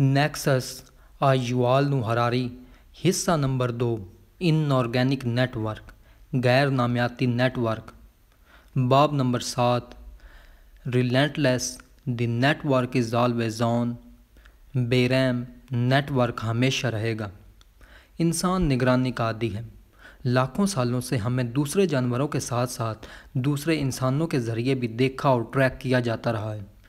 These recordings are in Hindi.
नैक्सस आयुआल नुहरारी हिस्सा नंबर दो इनऑर्गेनिक नेटवर्क गैर नामियाती नेटवर्क बाब नंबर सात relentless the network is always on बेरैम network हमेशा रहेगा। इंसान निगरानी का आदि है। लाखों सालों से हमें दूसरे जानवरों के साथ साथ दूसरे इंसानों के ज़रिए भी देखा और ट्रैक किया जाता रहा है।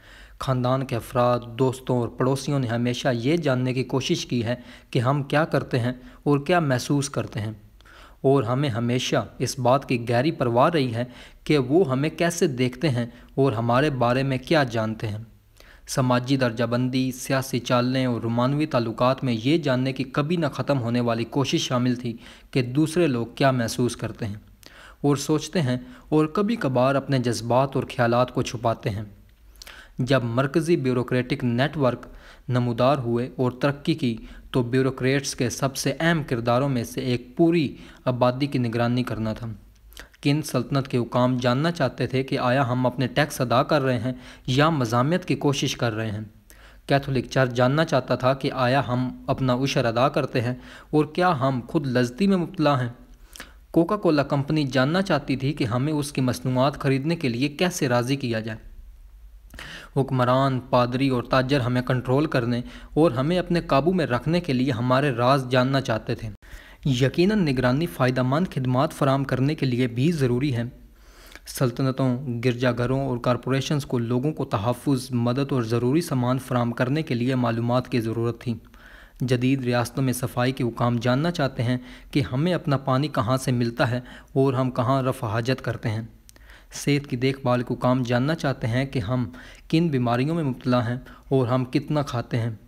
ख़ानदान के अफराद, दोस्तों और पड़ोसियों ने हमेशा ये जानने की कोशिश की है कि हम क्या करते हैं और क्या महसूस करते हैं। और हमें हमेशा इस बात की गहरी परवाह रही है कि वो हमें कैसे देखते हैं और हमारे बारे में क्या जानते हैं। समाजी दर्जाबंदी, सियासी चालने और रोमानवी ताल्लुकात में ये जानने की कभी न ख़त्म होने वाली कोशिश शामिल थी कि दूसरे लोग क्या महसूस करते हैं और सोचते हैं और कभी कभार अपने जज्बात और ख्यालात को छुपाते हैं। जब मरकज़ी ब्यूरोक्रेटिक नेटवर्क नमदार हुए और तरक्की की तो ब्यूरोक्रेट्स के सबसे अहम किरदारों में से एक पूरी आबादी की निगरानी करना था। किन सल्तनत के हुकाम जानना चाहते थे कि आया हम अपने टैक्स अदा कर रहे हैं या मजामियत की कोशिश कर रहे हैं? कैथोलिक चर्च जानना चाहता था कि आया हम अपना उशर अदा करते हैं और क्या हम खुद लजती में मुबला हैं? कोका कोला कंपनी जानना चाहती थी कि हमें उसकी मसनूआत खरीदने के लिए कैसे राज़ी किया जाए। हुक्मरान, पादरी और ताजर हमें कंट्रोल करने और हमें अपने काबू में रखने के लिए हमारे राज जानना चाहते थे। यकीनन निगरानी फ़ायदा खदमात फराम करने के लिए भी ज़रूरी है। सल्तनतों, गिरजाघरों और कॉरपोरेशंस को लोगों को तहफ़ मदद और ज़रूरी सामान फराम करने के लिए मालूम की ज़रूरत थी। जदीद रियासतों में सफ़ाई के हुकाम जानना चाहते हैं कि हमें अपना पानी कहाँ से मिलता है और हम कहाँ रफ़ हाजत करते हैं। सेहत की देखभाल को काम जानना चाहते हैं कि हम किन बीमारियों में मुबतला हैं और हम कितना खाते हैं।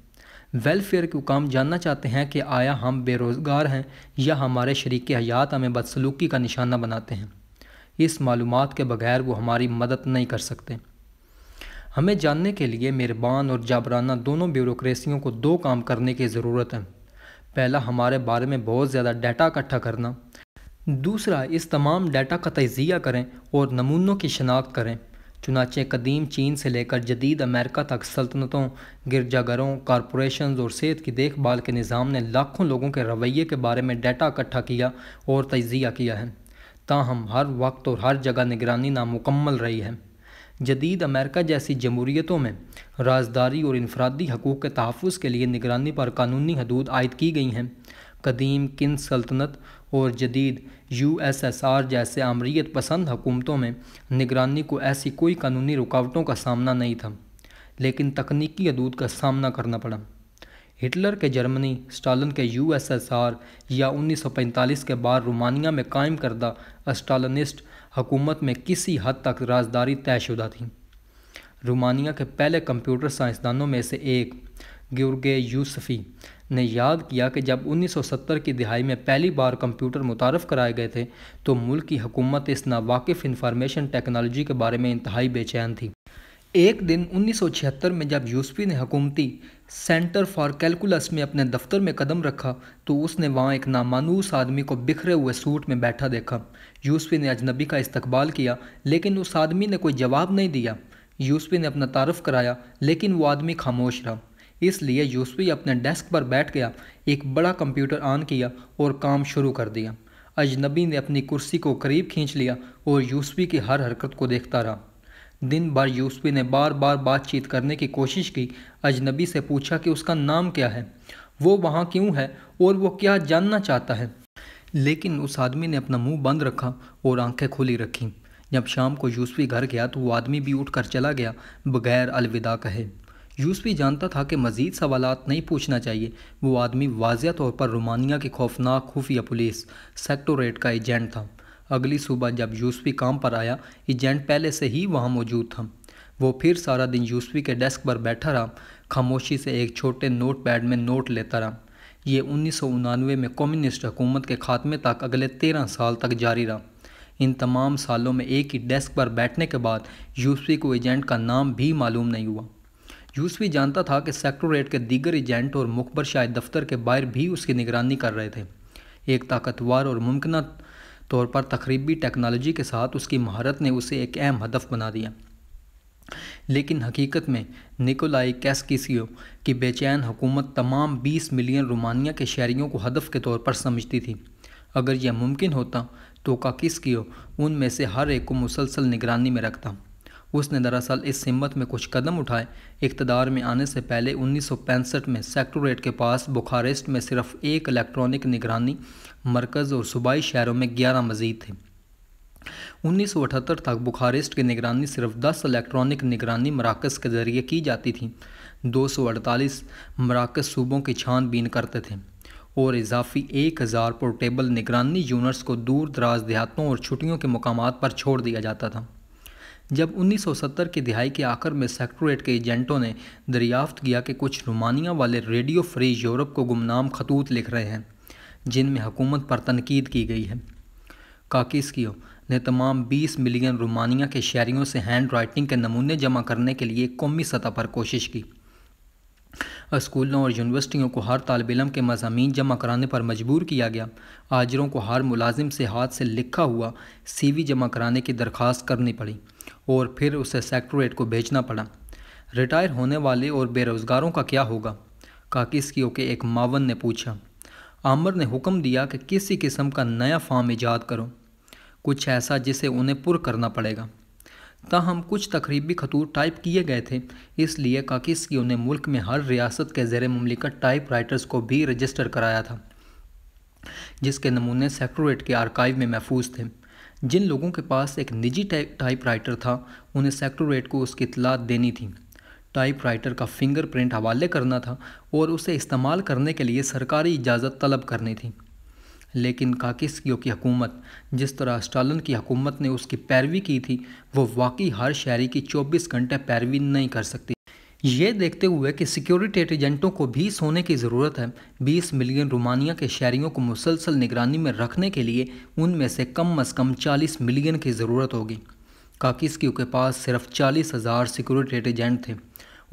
वेलफेयर के काम जानना चाहते हैं कि आया हम बेरोज़गार हैं या हमारे शरीक हयात हमें बदसलूकी का निशाना बनाते हैं। इस मालूम के बगैर वो हमारी मदद नहीं कर सकते। हमें जानने के लिए मेहरबान और जाबराना दोनों ब्यूरोक्रेसियों को दो काम करने की ज़रूरत है। पहला, हमारे बारे में बहुत ज़्यादा डाटा इकट्ठा करना। दूसरा, इस तमाम डाटा का तजिया करें और नमूनों की शनाख्त करें। चुनाचे कदीम चीन से लेकर जदीद अमेरिका तक सल्तनतों, गिरजाघरों कॉरपोरेशन और सेहत की देखभाल के निज़ाम ने लाखों लोगों के रवैये के बारे में डाटा इकट्ठा किया और तजिया किया है। ताहम हर वक्त और हर जगह निगरानी नामुकम्मल रही है। जदीद अमेरिका जैसी जमहूरीतों में राजदारी और इनफरादी हकूक़ के तहफ़ के लिए निगरानी पर कानूनी हदूद आयद की गई हैं। कदीम किन सल्तनत और जदीद यू एस एस आर जैसे आमरीत पसंद हुकूमतों में निगरानी को ऐसी कोई कानूनी रुकावटों का सामना नहीं था, लेकिन तकनीकी हदूद का सामना करना पड़ा। हिटलर के जर्मनी, स्टालिन के यू एस एस आर या 1945 के बाद रोमानिया में कायम करदा स्टालिनिस्ट हुकूमत में किसी हद तक राजदारी तयशुदा थी। रोमानिया के पहले कंप्यूटर साइंसदानों में से एक, ग्यूरगे यूसफ़ी ने याद किया कि जब 1970 की दिहाई में पहली बार कंप्यूटर मुतारफ़ कराए गए थे तो मुल्क की हुकूमत इस नावाकिफ़ इंफॉर्मेशन टेक्नोलॉजी के बारे में इंतहाई बेचैन थी। एक दिन 1976 में जब यूसफी ने हुकूमती सेंटर फॉर कैलकुलस में अपने दफ्तर में कदम रखा तो उसने वहाँ एक नामानूस आदमी को बिखरे हुए सूट में बैठा देखा। यूसफी ने अजनबी का इस्तकबाल किया, लेकिन उस आदमी ने कोई जवाब नहीं दिया। यूसफी ने अपना तारफ़ कराया, लेकिन वो आदमी खामोश रहा। इसलिए यूसफी अपने डेस्क पर बैठ गया, एक बड़ा कंप्यूटर ऑन किया और काम शुरू कर दिया। अजनबी ने अपनी कुर्सी को करीब खींच लिया और यूसफी की हर हरकत को देखता रहा। दिन भर यूसफी ने बार बार बातचीत करने की कोशिश की। अजनबी से पूछा कि उसका नाम क्या है? वो वहाँ क्यों है और वो क्या जानना चाहता है? लेकिन उस आदमी ने अपना मुँह बंद रखा और आँखें खुली रखीं। जब शाम को यूसफी घर गया तो वो आदमी भी उठकर चला गया, बगैर अलविदा कहे। यूसफी जानता था कि मज़ीद सवाल नहीं पूछना चाहिए। वो आदमी वाजिया तौर पर रोमानिया की खौफनाक खुफिया पुलिस सेक्टोरेट का एजेंट था। अगली सुबह जब यूसफी काम पर आया, एजेंट पहले से ही वहाँ मौजूद था। वो फिर सारा दिन यूसफी के डेस्क पर बैठा रहा, खामोशी से एक छोटे नोट पैड में नोट लेता रहा। ये उन्नीस में कम्युनिस्ट हुकूमत के खात्मे तक अगले तेरह साल तक जारी रहा। इन तमाम सालों में एक ही डेस्क पर बैठने के बाद यूसफी को एजेंट का नाम भी मालूम नहीं हुआ। यूसफी जानता था कि सेक्टोरेट के दीगर एजेंट और मुखबर शायद दफ्तर के बाहर भी उसकी निगरानी कर रहे थे। एक ताकतवर और मुमकिन तौर पर तकरीबी टेक्नोलॉजी के साथ उसकी महारत ने उसे एक अहम हदफ बना दिया। लेकिन हकीकत में, निकोलाई कैसकिसियो की बेचैन हुकूमत तमाम 20 मिलियन रोमानिया के शहरीों को हदफ के तौर पर समझती थी। अगर यह मुमकिन होता तो काकिस्कियो उनमें से हर एक को मुसलसल निगरानी में रखता। उसने दरअसल इस सिमत में कुछ कदम उठाए। इकतदार में आने से पहले उन्नीस सौ पैंसठ में सेक्टोरेट के पास बुखारेस्ट में सिर्फ़ एक इलेक्ट्रॉनिक निगरानी मरकज़ और सूबाई शहरों में ग्यारह मजीद थे। 1978 तक बुखारेस्ट की निगरानी सिर्फ़ 10 इलेक्ट्रॉनिक निगरानी मराकज़ के ज़रिए की जाती थी। 248 मराकज़ सूबों की छानबीन करते थे और इजाफी एक हज़ार पोर्टेबल निगरानी यूनिट्स को दूर दराज देहातों और छुट्टियों के मकाम पर छोड़ दिया जाता था। जब 1970 की दिहाई के आखिर में सेक्ट्रेट के एजेंटों ने दरियाफ्त किया कि कुछ रोमानिया वाले रेडियो फ्री यूरोप को गुमनाम खतूत लिख रहे हैं, जिनमें हुकूमत पर तनकीद की गई है। काकिस्कियो ने तमाम 20 मिलियन रोमानिया के शहरीों से हैंड राइटिंग के नमूने जमा करने के लिए कौमी सतह पर कोशिश की। स्कूलों और यूनिवर्सिटियों को हर तालब इलम के मजामी जमा कराने पर मजबूर किया गया। आजरों को हर मुलाजिम से हाथ से लिखा हुआ सीवी जमा कराने की दरख्वास्त करनी पड़ी। और फिर उसे सेक्ट्रेट को भेजना पड़ा। रिटायर होने वाले और बेरोज़गारों का क्या होगा? काकिस्कियों के एक मावन ने पूछा। आमर ने हुक्म दिया कि किसी किस्म का नया फार्म ईजाद करो। कुछ ऐसा जिसे उन्हें पुर करना पड़ेगा। ताहम कुछ तकरीबी खतूत टाइप किए गए थे, इसलिए काकिस्कियों ने मुल्क में हर रियासत के ज़ेर ममलिकत टाइप राइटर्स को भी रजिस्टर कराया था, जिसके नमूने सेक्ट्रेट के आर्काइव में महफूज थे। जिन लोगों के पास एक निजी टाइप राइटर था, उन्हें सेक्टोरेट को उसकी इतलात देनी थी। टाइप राइटर का फिंगरप्रिंट हवाले करना था और उसे इस्तेमाल करने के लिए सरकारी इजाज़त तलब करनी थी। लेकिन काकिस्कियों की हुकूमत, जिस तरह स्टालन की हुकूमत ने उसकी पैरवी की थी, वो वाकई हर शहरी की 24 घंटे पैरवी नहीं कर सकती। ये देखते हुए कि सिक्योरिटी एजेंटों को भी सोने की ज़रूरत है। 20 मिलियन रोमानिया के शहरीों को मुसलसल निगरानी में रखने के लिए उनमें से कम अज़ कम 40 मिलियन की ज़रूरत होगी। काकिस्कियों के पास सिर्फ़ चालीस हज़ार सिक्योरिटी एजेंट थे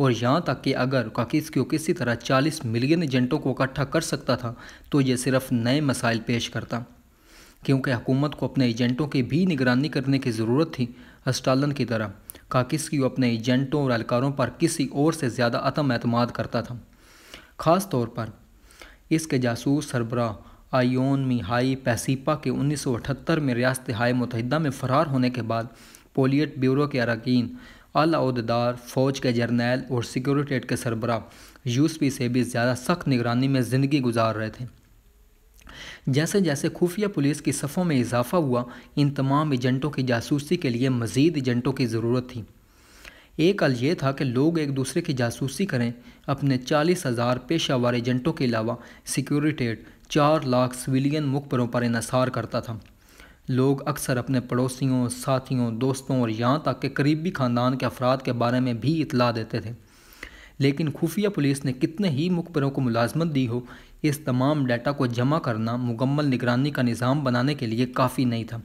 और यहाँ तक कि अगर काकिस्कियों किसी तरह 40 मिलियन एजेंटों को इकट्ठा कर सकता था तो ये सिर्फ़ नए मसाइल पेश करता। क्योंकि हुकूमत को अपने एजेंटों की भी निगरानी करने की ज़रूरत थी अस्टालन की तरह। काकिस्की अपने एजेंटों और एहलकारों पर किसी और से ज़्यादा अतम अतमाद करता था। ख़ास तौर पर इसके जासूस सरबरा आयोन मिहाई पैसीपा के 1978 में रियासत हाय मुतहदा में फ़रार होने के बाद पोलियट ब्यूरो के अरकान अलादार फ़ौज के जर्नैल और सिक्योरिटेट के सरबरा यूसपी से भी ज़्यादा सख्त निगरानी में ज़िंदगी गुजार रहे थे। जैसे जैसे खुफिया पुलिस की सफ़ों में इजाफा हुआ, इन तमाम एजेंटों की जासूसी के लिए मज़ीद एजेंटों की ज़रूरत थी। एक हल ये था कि लोग एक दूसरे की जासूसी करें। अपने चालीस हज़ार पेशावर एजेंटों के अलावा सिक्योरिटेट चार लाख सिविलियन मुखबरों पर इसार करता था। लोग अक्सर अपने पड़ोसियों, साथियों, दोस्तों और यहाँ तक के करीबी ख़ानदान के अफराद के बारे में भी इतला देते थे। लेकिन खुफिया पुलिस ने कितने ही मुखबरों को मुलाजमत दी हो इस तमाम डाटा को जमा करना मुकम्मल निगरानी का निज़ाम बनाने के लिए काफ़ी नहीं था।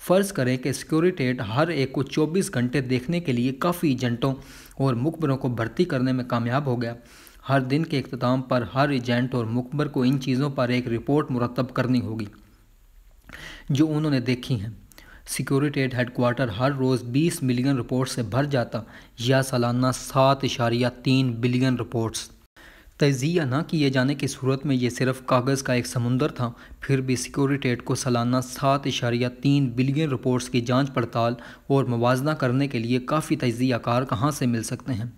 फ़र्ज़ करें कि सिक्योरिटेट हर एक को 24 घंटे देखने के लिए काफ़ी एजेंटों और मुखबरों को भर्ती करने में कामयाब हो गया। हर दिन के अख्ताम पर हर एजेंट और मुखबर को इन चीज़ों पर एक रिपोर्ट मुरतब करनी होगी, जो उन्होंने देखी हैं। सिक्योरिटेट हेडकोार्टर हर रोज़ 20 मिलियन रिपोर्ट से भर जाता, या सालाना सात इशारिया तीन बिलियन रिपोर्ट्स तजिया न किए जाने की सूरत में ये सिर्फ़ कागज़ का एक समुंदर था। फिर भी सिक्योरिटेट को सालाना सात इशारिया तीन बिलियन रिपोर्ट्स की जाँच पड़ताल और मुवजना करने के लिए काफ़ी तजिया कार कहाँ से मिल सकते हैं?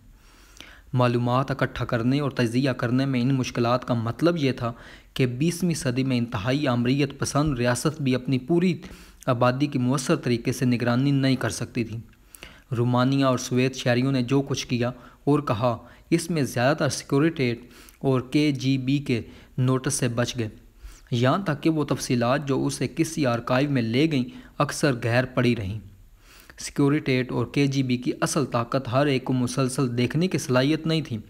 मालूम इकट्ठा करने और तजिया करने में इन मुश्किल का मतलब ये था कि बीसवीं सदी में इंतहाई आमरीत पसंद रियासत भी अपनी पूरी आबादी की मवसर तरीके से निगरानी नहीं कर सकती थी। रोमानिया और सवेत शहरीों ने जो कुछ किया और कहा इसमें ज़्यादातर सिक्योरिटेट और के जी बी के नोटिस से बच गए। यहाँ तक कि वो तफसीलात जो उसे किसी आर्काइव में ले गईं, अक्सर गैर पड़ी रहीं। सिक्योरिटेट और के जी बी की असल ताकत हर एक को मुसलसल देखने की सलाहियत नहीं थी,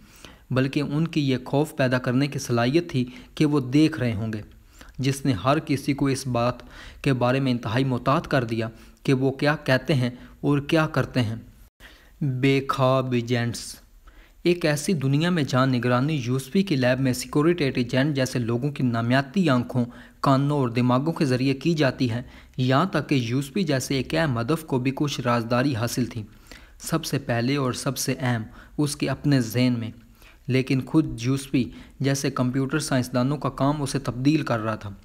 बल्कि उनकी ये खौफ पैदा करने की सलाहियत थी कि वो देख रहे होंगे। जिसने हर किसी को इस बात के बारे में इंतहाई मोहतात कर दिया कि वो क्या कहते हैं और क्या करते हैं। बेखाब एजेंट्स एक ऐसी दुनिया में जहाँ निगरानी यूसपी की लैब में सिक्योरिटी एजेंट जैसे लोगों की नामियाती आँखों, कानों और दिमागों के ज़रिए की जाती है, यहाँ तक कि यूसपी जैसे एक अहम हदफ को भी कुछ राजदारी हासिल थी। सबसे पहले और सबसे अहम, उसके अपने जहन में। लेकिन खुद यूसपी जैसे कंप्यूटर साइंसदानों का काम उसे तब्दील कर रहा था।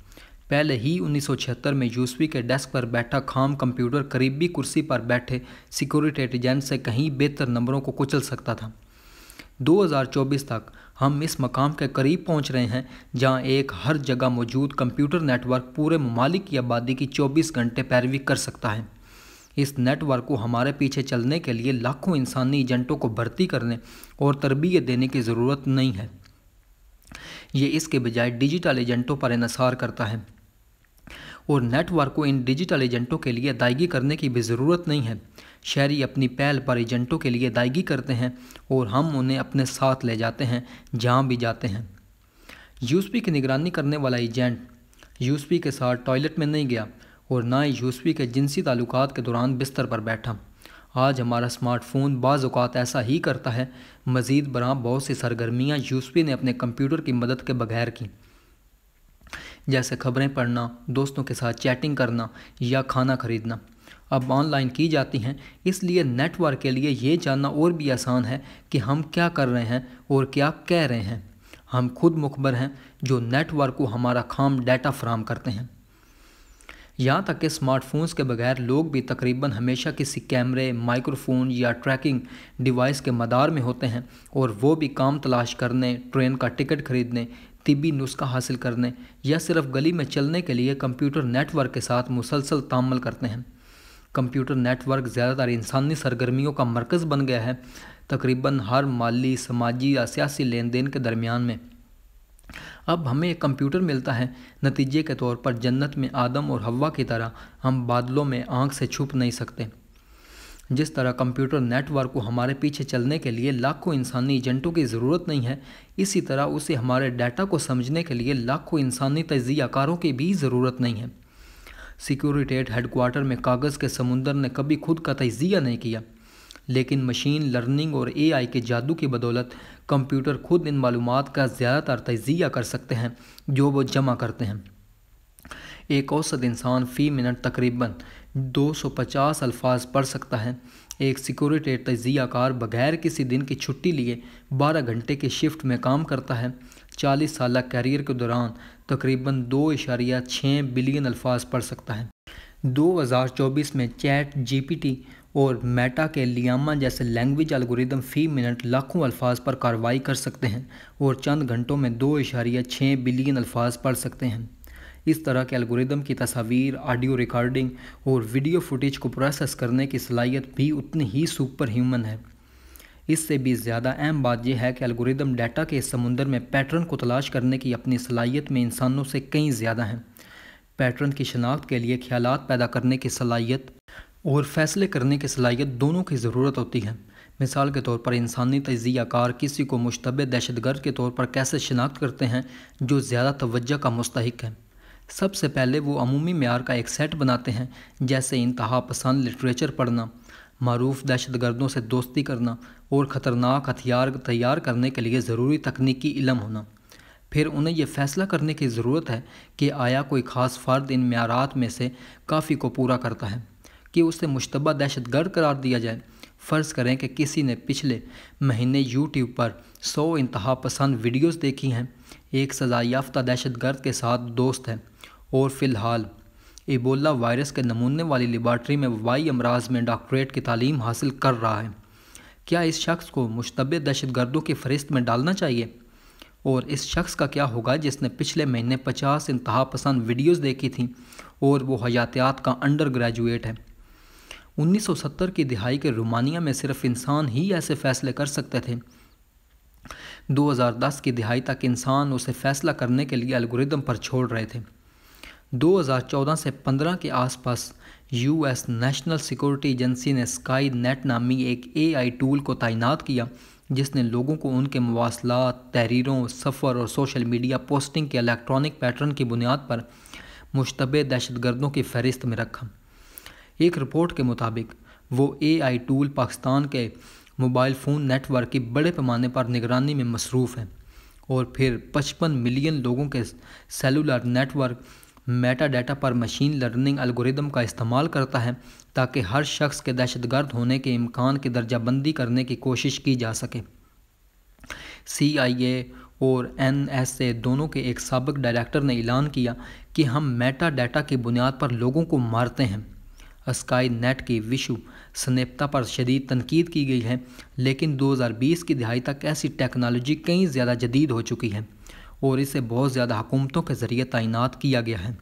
पहले ही 1976 में यूसवी के डेस्क पर बैठा खाम कंप्यूटर करीबी कुर्सी पर बैठे सिक्योरिटी एजेंट से कहीं बेहतर नंबरों को कुचल सकता था। 2024 तक हम इस मकाम के करीब पहुँच रहे हैं, जहाँ एक हर जगह मौजूद कंप्यूटर नेटवर्क पूरे ममालिक की आबादी की 24 घंटे पैरवी कर सकता है। इस नेटवर्क को हमारे पीछे चलने के लिए लाखों इंसानी एजेंटों को भर्ती करने और तरबियत देने की ज़रूरत नहीं है। ये इसके बजाय डिजिटल एजेंटों पर इसार करता है और नेटवर्क को इन डिजिटल एजेंटों के लिए अदायगी करने की भी ज़रूरत नहीं है। शहरी अपनी पहल पर एजेंटों के लिए अदायगी करते हैं और हम उन्हें अपने साथ ले जाते हैं, जहाँ भी जाते हैं। यूसपी की निगरानी करने वाला एजेंट यूसपी के साथ टॉयलेट में नहीं गया और ना ही यूसपी के जिनसी ताल्लुक के दौरान बिस्तर पर बैठा। आज हमारा स्मार्टफ़ोन बाज़ात ऐसा ही करता है, मज़ीद बरा बहुत सी सरगर्मियाँ यूसपी ने अपने कंप्यूटर की मदद के बगैर की। जैसे खबरें पढ़ना, दोस्तों के साथ चैटिंग करना या खाना खरीदना। अब ऑनलाइन की जाती हैं। इसलिए नेटवर्क के लिए ये जानना और भी आसान है कि हम क्या कर रहे हैं और क्या कह रहे हैं। हम खुद मुखबर हैं जो नेटवर्क को हमारा खाम डाटा फ्राहम करते हैं। यहाँ तक कि स्मार्टफोन्स के बगैर लोग भी तकरीबन हमेशा किसी कैमरे माइक्रोफोन या ट्रैकिंग डिवाइस के मदार में होते हैं और वो भी काम तलाश करने ट्रेन का टिकट खरीदने, तिबी नुस्खा हासिल करने या सिर्फ़ गली में चलने के लिए कंप्यूटर नेटवर्क के साथ मुसलसल तामल करते हैं। कंप्यूटर नेटवर्क ज़्यादातर इंसानी सरगर्मियों का मरकज़ बन गया है, तकरीबन हर माली, समाजी या सियासी लेन देन के दरमियान में। अब हमें एक कंप्यूटर मिलता है, नतीजे के तौर पर जन्नत में आदम और हवा की तरह हम बादलों में आँख से छुप नहीं सकते। जिस तरह कंप्यूटर नेटवर्क को हमारे पीछे चलने के लिए लाखों इंसानी एजेंटों की ज़रूरत नहीं है, इसी तरह उसे हमारे डाटा को समझने के लिए लाखों इंसानी तजियाकारों की भी ज़रूरत नहीं है। सिक्योरिटेट हेडकोार्टर में कागज़ के समुंदर ने कभी खुद का तजिया नहीं किया। लेकिन मशीन लर्निंग और एआई के जादू की बदौलत कंप्यूटर खुद इन मालूम का ज़्यादातर तजिया कर सकते हैं, जो वो जमा करते हैं। एक औसत इंसान फ़ी मिनट तकरीबन 250 अल्फाज पढ़ सकता है। एक सिक्योरिटी तजिया कार बगैर किसी दिन की छुट्टी लिए 12 घंटे के शिफ्ट में काम करता है। 40 साल कैरियर के दौरान तकरीबन दो इशारिया छः बिलियन अल्फाज पढ़ सकता है। 2024 में चैट जीपीटी और मेटा के लियामा जैसे लैंग्वेज अलगोरिदम फ़ी मिनट लाखों अल्फाज पर कार्रवाई कर सकते हैं और चंद घंटों में दो इशारिया छः बिलियन अल्फाज पढ़ सकते हैं। इस तरह के एल्गोरिदम की तस्वीर ऑडियो रिकॉर्डिंग और वीडियो फुटेज को प्रोसेस करने की सलाहियत भी उतनी ही सुपर ह्यूमन है। इससे भी ज़्यादा अहम बात यह है कि एल्गोरिदम डाटा के इस समुंदर में पैटर्न को तलाश करने की अपनी सलाहियत में इंसानों से कहीं ज़्यादा हैं। पैटर्न की शनाख्त के लिए ख्याल पैदा करने की सलाहियत और फैसले करने की सलाहियत दोनों की ज़रूरत होती है। मिसाल के तौर पर इंसानी तजिया कार किसी को मुशतब दहशतगर्द के तौर पर कैसे शनाख्त करते हैं, जो ज़्यादा तवज्जो का मुस्तक है। सबसे पहले वो अमूमी मैार का एक सेट बनाते हैं, जैसे इंतहा पसंद लिटरेचर पढ़ना, मरूफ दहशत गर्दों से दोस्ती करना और ख़तरनाक हथियार तैयार करने के लिए ज़रूरी तकनीकी इलम होना। फिर उन्हें यह फ़ैसला करने की ज़रूरत है कि आया कोई ख़ास फ़र्द इन मैारात में से काफ़ी को पूरा करता है, कि उसे मुशतबा दहशत गर्द करार दिया जाए। फ़र्ज़ करें कि किसी ने पिछले महीने यूट्यूब पर सौ इंतहा पसंद वीडियोज़ देखी हैं। एक सज़ा याफ्ता दहशत गर्द के साथ दोस्त है और फ़िलहाल एबोला वायरस के नमूने वाली लेबार्ट्री में वबाई अमराज में डॉक्टरेट की तालीम हासिल कर रहा है। क्या इस शख्स को मुशतब दहशत गर्दों की फहरिस्त में डालना चाहिए? और इस शख्स का क्या होगा जिसने पिछले महीने पचास इंतहा पसंद वीडियोज़ देखी थी और वो हयातियात का अंडर ग्रेजुएट है? 1970 की दिहाई के रोमानिया में सिर्फ़ इंसान ही ऐसे फ़ैसले कर सकते थे। 2010 की दिहाई तक इंसान उसे फ़ैसला करने के लिए अलगोरिदम पर छोड़ रहे थे। 2014 से 15 के आसपास यूएस नेशनल सिक्योरिटी एजेंसी ने स्काई नेट नामी एक एआई टूल को तैनात किया, जिसने लोगों को उनके मवासलात, तहरीरों, सफ़र और सोशल मीडिया पोस्टिंग के इलेक्ट्रॉनिक पैटर्न की बुनियाद पर मुशतबे दहशतगर्दों की फहरिस्त में रखा। एक रिपोर्ट के मुताबिक, वो एआई टूल पाकिस्तान के मोबाइल फ़ोन नेटवर्क की बड़े पैमाने पर निगरानी में मसरूफ़ है और फिर 55 मिलियन लोगों के सेलुलर नेटवर्क मेटा डाटा पर मशीन लर्निंग अलगोरिदम का इस्तेमाल करता है, ताकि हर शख्स के दहशतगर्द होने के इम्कान की दर्जाबंदी करने की कोशिश की जा सके। सी आई ए और एन एस ए दोनों के एक सबक डायरेक्टर ने ऐलान किया कि हम मेटा डाटा की बुनियाद पर लोगों को मारते हैं। स्काई नेट की विश्व स्नेपता पर शदीद तनकीद की गई है, लेकिन 2020 की दिहाई तक ऐसी टेक्नोलॉजी कई ज़्यादा जदीद हो चुकी है। और इसे बहुत ज़्यादा हुकूमतों के ज़रिए तैनात किया गया है।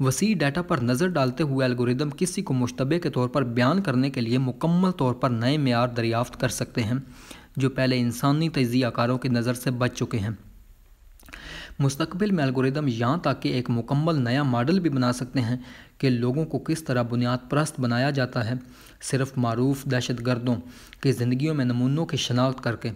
वसी डाटा पर नज़र डालते हुए एल्गोरिदम किसी को मुशतबे के तौर पर बयान करने के लिए मुकम्मल तौर पर नए मैार दरियाफ्त कर सकते हैं, जो पहले इंसानी तजिया कारों की नज़र से बच चुके हैं। मुस्तबिल में एल्गोरिदम यहाँ तक कि एक मुकम्मल नया मॉडल भी बना सकते हैं कि लोगों को किस तरह बुनियाद परस्त बनाया जाता है, सिर्फ़ मरूफ दहशत गर्दों की ज़िंदगियों में नमूनों की शनाख्त करके।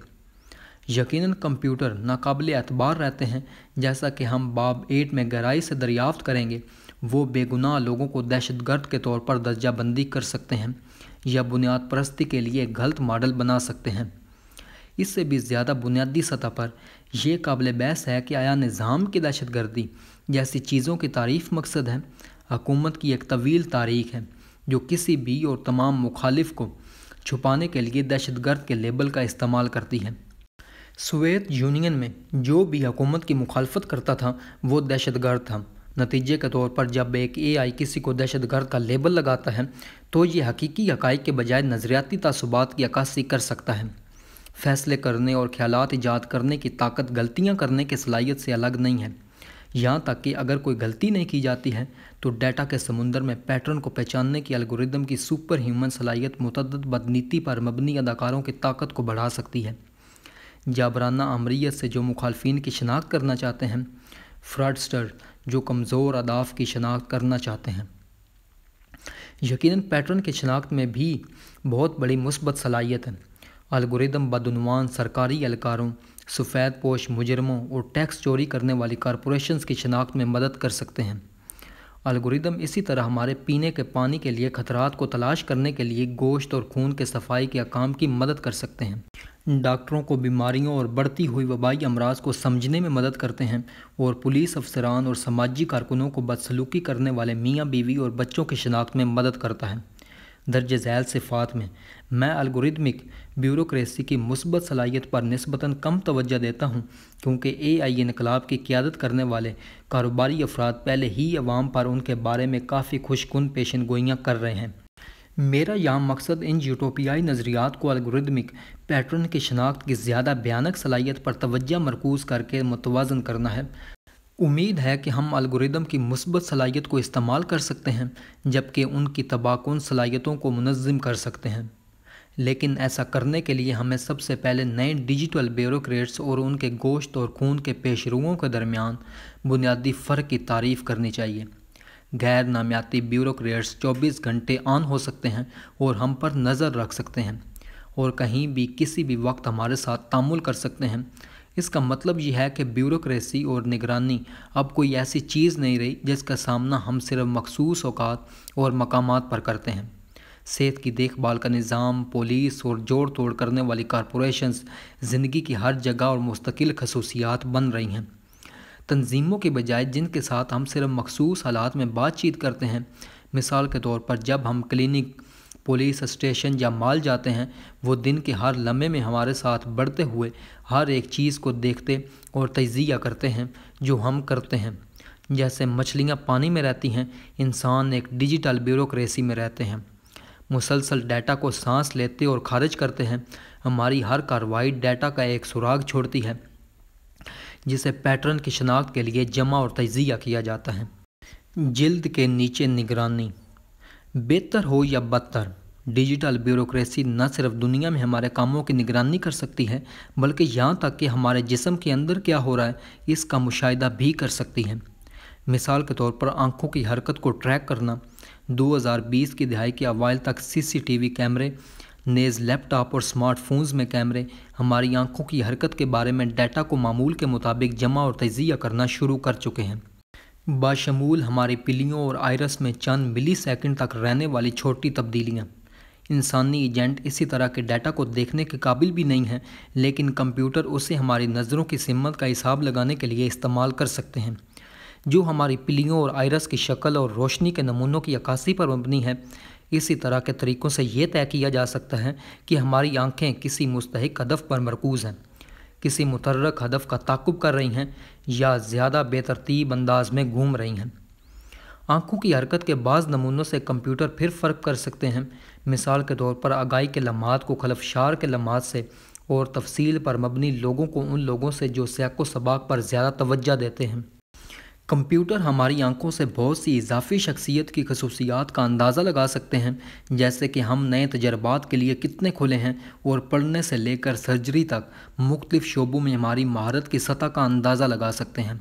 यकीनन कंप्यूटर नाकबिल एतबार रहते हैं, जैसा कि हम बाब एट में गहराई से दरियाफ्त करेंगे। वो बेगुनाह लोगों को दहशत गर्द के तौर पर दर्जाबंदी कर सकते हैं या बुनियाद परस्ती के लिए गलत मॉडल बना सकते हैं। इससे भी ज़्यादा बुनियादी सतह पर यह काबिल बहस है कि आया निज़ाम की दहशत गर्दी जैसी चीज़ों की तारीफ़ मकसद है। हकूमत की एक तवील तारीख है, जो किसी भी और तमाम मुखालिफ को छुपाने के लिए दहशत गर्द के लेबल का इस्तेमाल करती है। सोवियत यूनियन में जो भी हुकूमत की मुखालफत करता था, वो दहशत गर्द था। नतीजे के तौर पर जब एक ए आई किसी को दहशत गर्द का लेबल लगाता है तो ये हकीकी हकाई के बजाय नज़रियाती तसुबात की अक्सी कर सकता है। फैसले करने और ख्याल ईजाद करने की ताकत गलतियाँ करने की सलाहियत से अलग नहीं है। यहाँ तक कि अगर कोई गलती नहीं की जाती है तो डाटा के समुंदर में पैटर्न को पहचानने की अलगोरिदम की सुपर ह्यूमन सलाहियत मुतद बदनीति पर मबनी अदाकारों की ताकत को बढ़ा सकती है। जाबराना अमरीत से जो मुखालफी की शनाख्त करना चाहते हैं, फ्रडस्टर जो कमज़ोर अदाफ की शनाख्त करना चाहते हैं। यकीन पैटर्न की शनाख्त में भी बहुत बड़ी मुस्बत सलाहियत है। अलगोरिदम बदनवान सरकारी एहलकारों सफ़ेद पोश मुजरमों और टैक्स चोरी करने वाली कॉरपोरेशन की शनाख्त में मदद कर सकते हैं। अलगोरिदम इसी तरह हमारे पीने के पानी के लिए, खतरात को तलाश करने के लिए गोश्त और खून के सफ़ाई के अकाम की मदद कर सकते हैं। डॉक्टरों को बीमारियों और बढ़ती हुई वबाई अमराज को समझने में मदद करते हैं और पुलिस अफसरान और समाजी कारकुनों को बदसलूकी करने वाले मियाँ बीवी और बच्चों की शनाख्त में मदद करता है। दर्ज झैल सिफ़ात में, मैं अलगोरिदमिक ब्यूरोक्रेसी की मुस्बत सलाहियत पर नस्बता कम तवज्जो देता हूँ, क्योंकि ए आई इनकलाब की क्यादत करने वाले कारोबारी अफराद पहले ही अवाम पर उनके बारे में काफ़ी खुशकुन पेशन गोइयाँ कर रहे हैं। मेरा यहाँ मकसद इन यूटोपियाई नज़रियात को अलगोरिदमिक पैटर्न की शनाख्त की ज़्यादा भयानक सलाहियत पर तवज्जो मरकूज़ करके मुतवाजन करना है। उम्मीद है कि हम अलगोरिदम की मुस्बत सलाहियत को इस्तेमाल कर सकते हैं, जबकि उनकी तबाकुन सलाहियतों को मुनज़म कर सकते हैं। लेकिन ऐसा करने के लिए हमें सबसे पहले नए डिजिटल ब्यूरोक्रेट्स और उनके गोश्त और खून के पेशरुओं के दरमियान बुनियादी फ़र्क की तारीफ़ करनी चाहिए। गैर नामियाती ब्यूरोक्रेट्स 24 घंटे ऑन हो सकते हैं और हम पर नज़र रख सकते हैं। और कहीं भी किसी भी वक्त हमारे साथ तामुल कर सकते हैं। इसका मतलब यह है कि ब्यूरोक्रेसी और निगरानी अब कोई ऐसी चीज़ नहीं रही जिसका सामना हम सिर्फ़ मखसूस अवकात और मकाम पर करते हैं। सेहत की देखभाल का निज़ाम, पुलिस और जोड़ तोड़ करने वाली कॉरपोरेशन ज़िंदगी की हर जगह और मुस्तकिल खसूसियात बन रही हैं। तंजीमों के बजाय जिनके साथ हम सिर्फ़ मखसूस हालात में बातचीत करते हैं। मिसाल के तौर पर जब हम क्लिनिक, पुलिस स्टेशन या माल जाते हैं, वो दिन के हर लम्हे में हमारे साथ बढ़ते हुए हर एक चीज़ को देखते और तजिया करते हैं, जो हम करते हैं। जैसे मछलियाँ पानी में रहती हैं, इंसान एक डिजिटल ब्यूरोक्रेसी में रहते हैं। मुसलसल डाटा को सांस लेते और खारिज करते हैं। हमारी हर कार्रवाई डाटा का एक सुराग छोड़ती है। जिसे पैटर्न की शनाख्त के लिए जमा और तजिया किया जाता है। जल्द के नीचे निगरानी। बेहतर हो या बदतर, डिजिटल ब्यूरोक्रेसी न सिर्फ़ दुनिया में हमारे कामों की निगरानी कर सकती है, बल्कि यहाँ तक कि हमारे जिसम के अंदर क्या हो रहा है, इसका मुशाहिदा भी कर सकती है। मिसाल के तौर पर आँखों की हरकत को ट्रैक करना। 2020 की दिहाई के अवाइल तक सीसीटीवी कैमरे नेज़ लैपटॉप और स्मार्टफोन्स में कैमरे हमारी आँखों की हरकत के बारे में डाटा को मामूल के मुताबिक जमा और तजिया करना शुरू कर चुके हैं। बाशमूल हमारी पिलियों और आयरस में चंद मिली सेकेंड तक रहने वाली छोटी तब्दीलियाँ। इंसानी एजेंट इसी तरह के डाटा को देखने के काबिल भी नहीं हैं, लेकिन कंप्यूटर उसे हमारी नज़रों की सिमत का हिसाब लगाने के लिए इस्तेमाल कर सकते हैं। जो हमारी पिलियों और आयरस की शक्ल और रोशनी के नमूनों की अक्सी पर मबनी है इसी तरह के तरीक़ों से ये तय किया जा सकता है कि हमारी आँखें किसी मुस्तक हदफ पर मरकूज़ हैं, किसी मुतरक हदफ का ताकुब कर रही हैं या ज़्यादा बेतरतीब अंदाज में घूम रही हैं। आँखों की हरकत के बाद नमूनों से कंप्यूटर फिर फ़र्क कर सकते हैं। मिसाल के तौर पर आगाही के लम्हात को खलफशार के लम्हात से और तफसील पर मबनी लोगों को उन लोगों से जो सयाको सबाक पर ज़्यादा तवज्जो देते हैं। कंप्यूटर हमारी आँखों से बहुत सी इजाफी शख्सियत की खसूसियात का अंदाज़ा लगा सकते हैं, जैसे कि हम नए तजर्बात के लिए कितने खुले हैं और पढ़ने से लेकर सर्जरी तक मुख्तफ शोबों में हमारी महारत की सतह का अंदाज़ा लगा सकते हैं।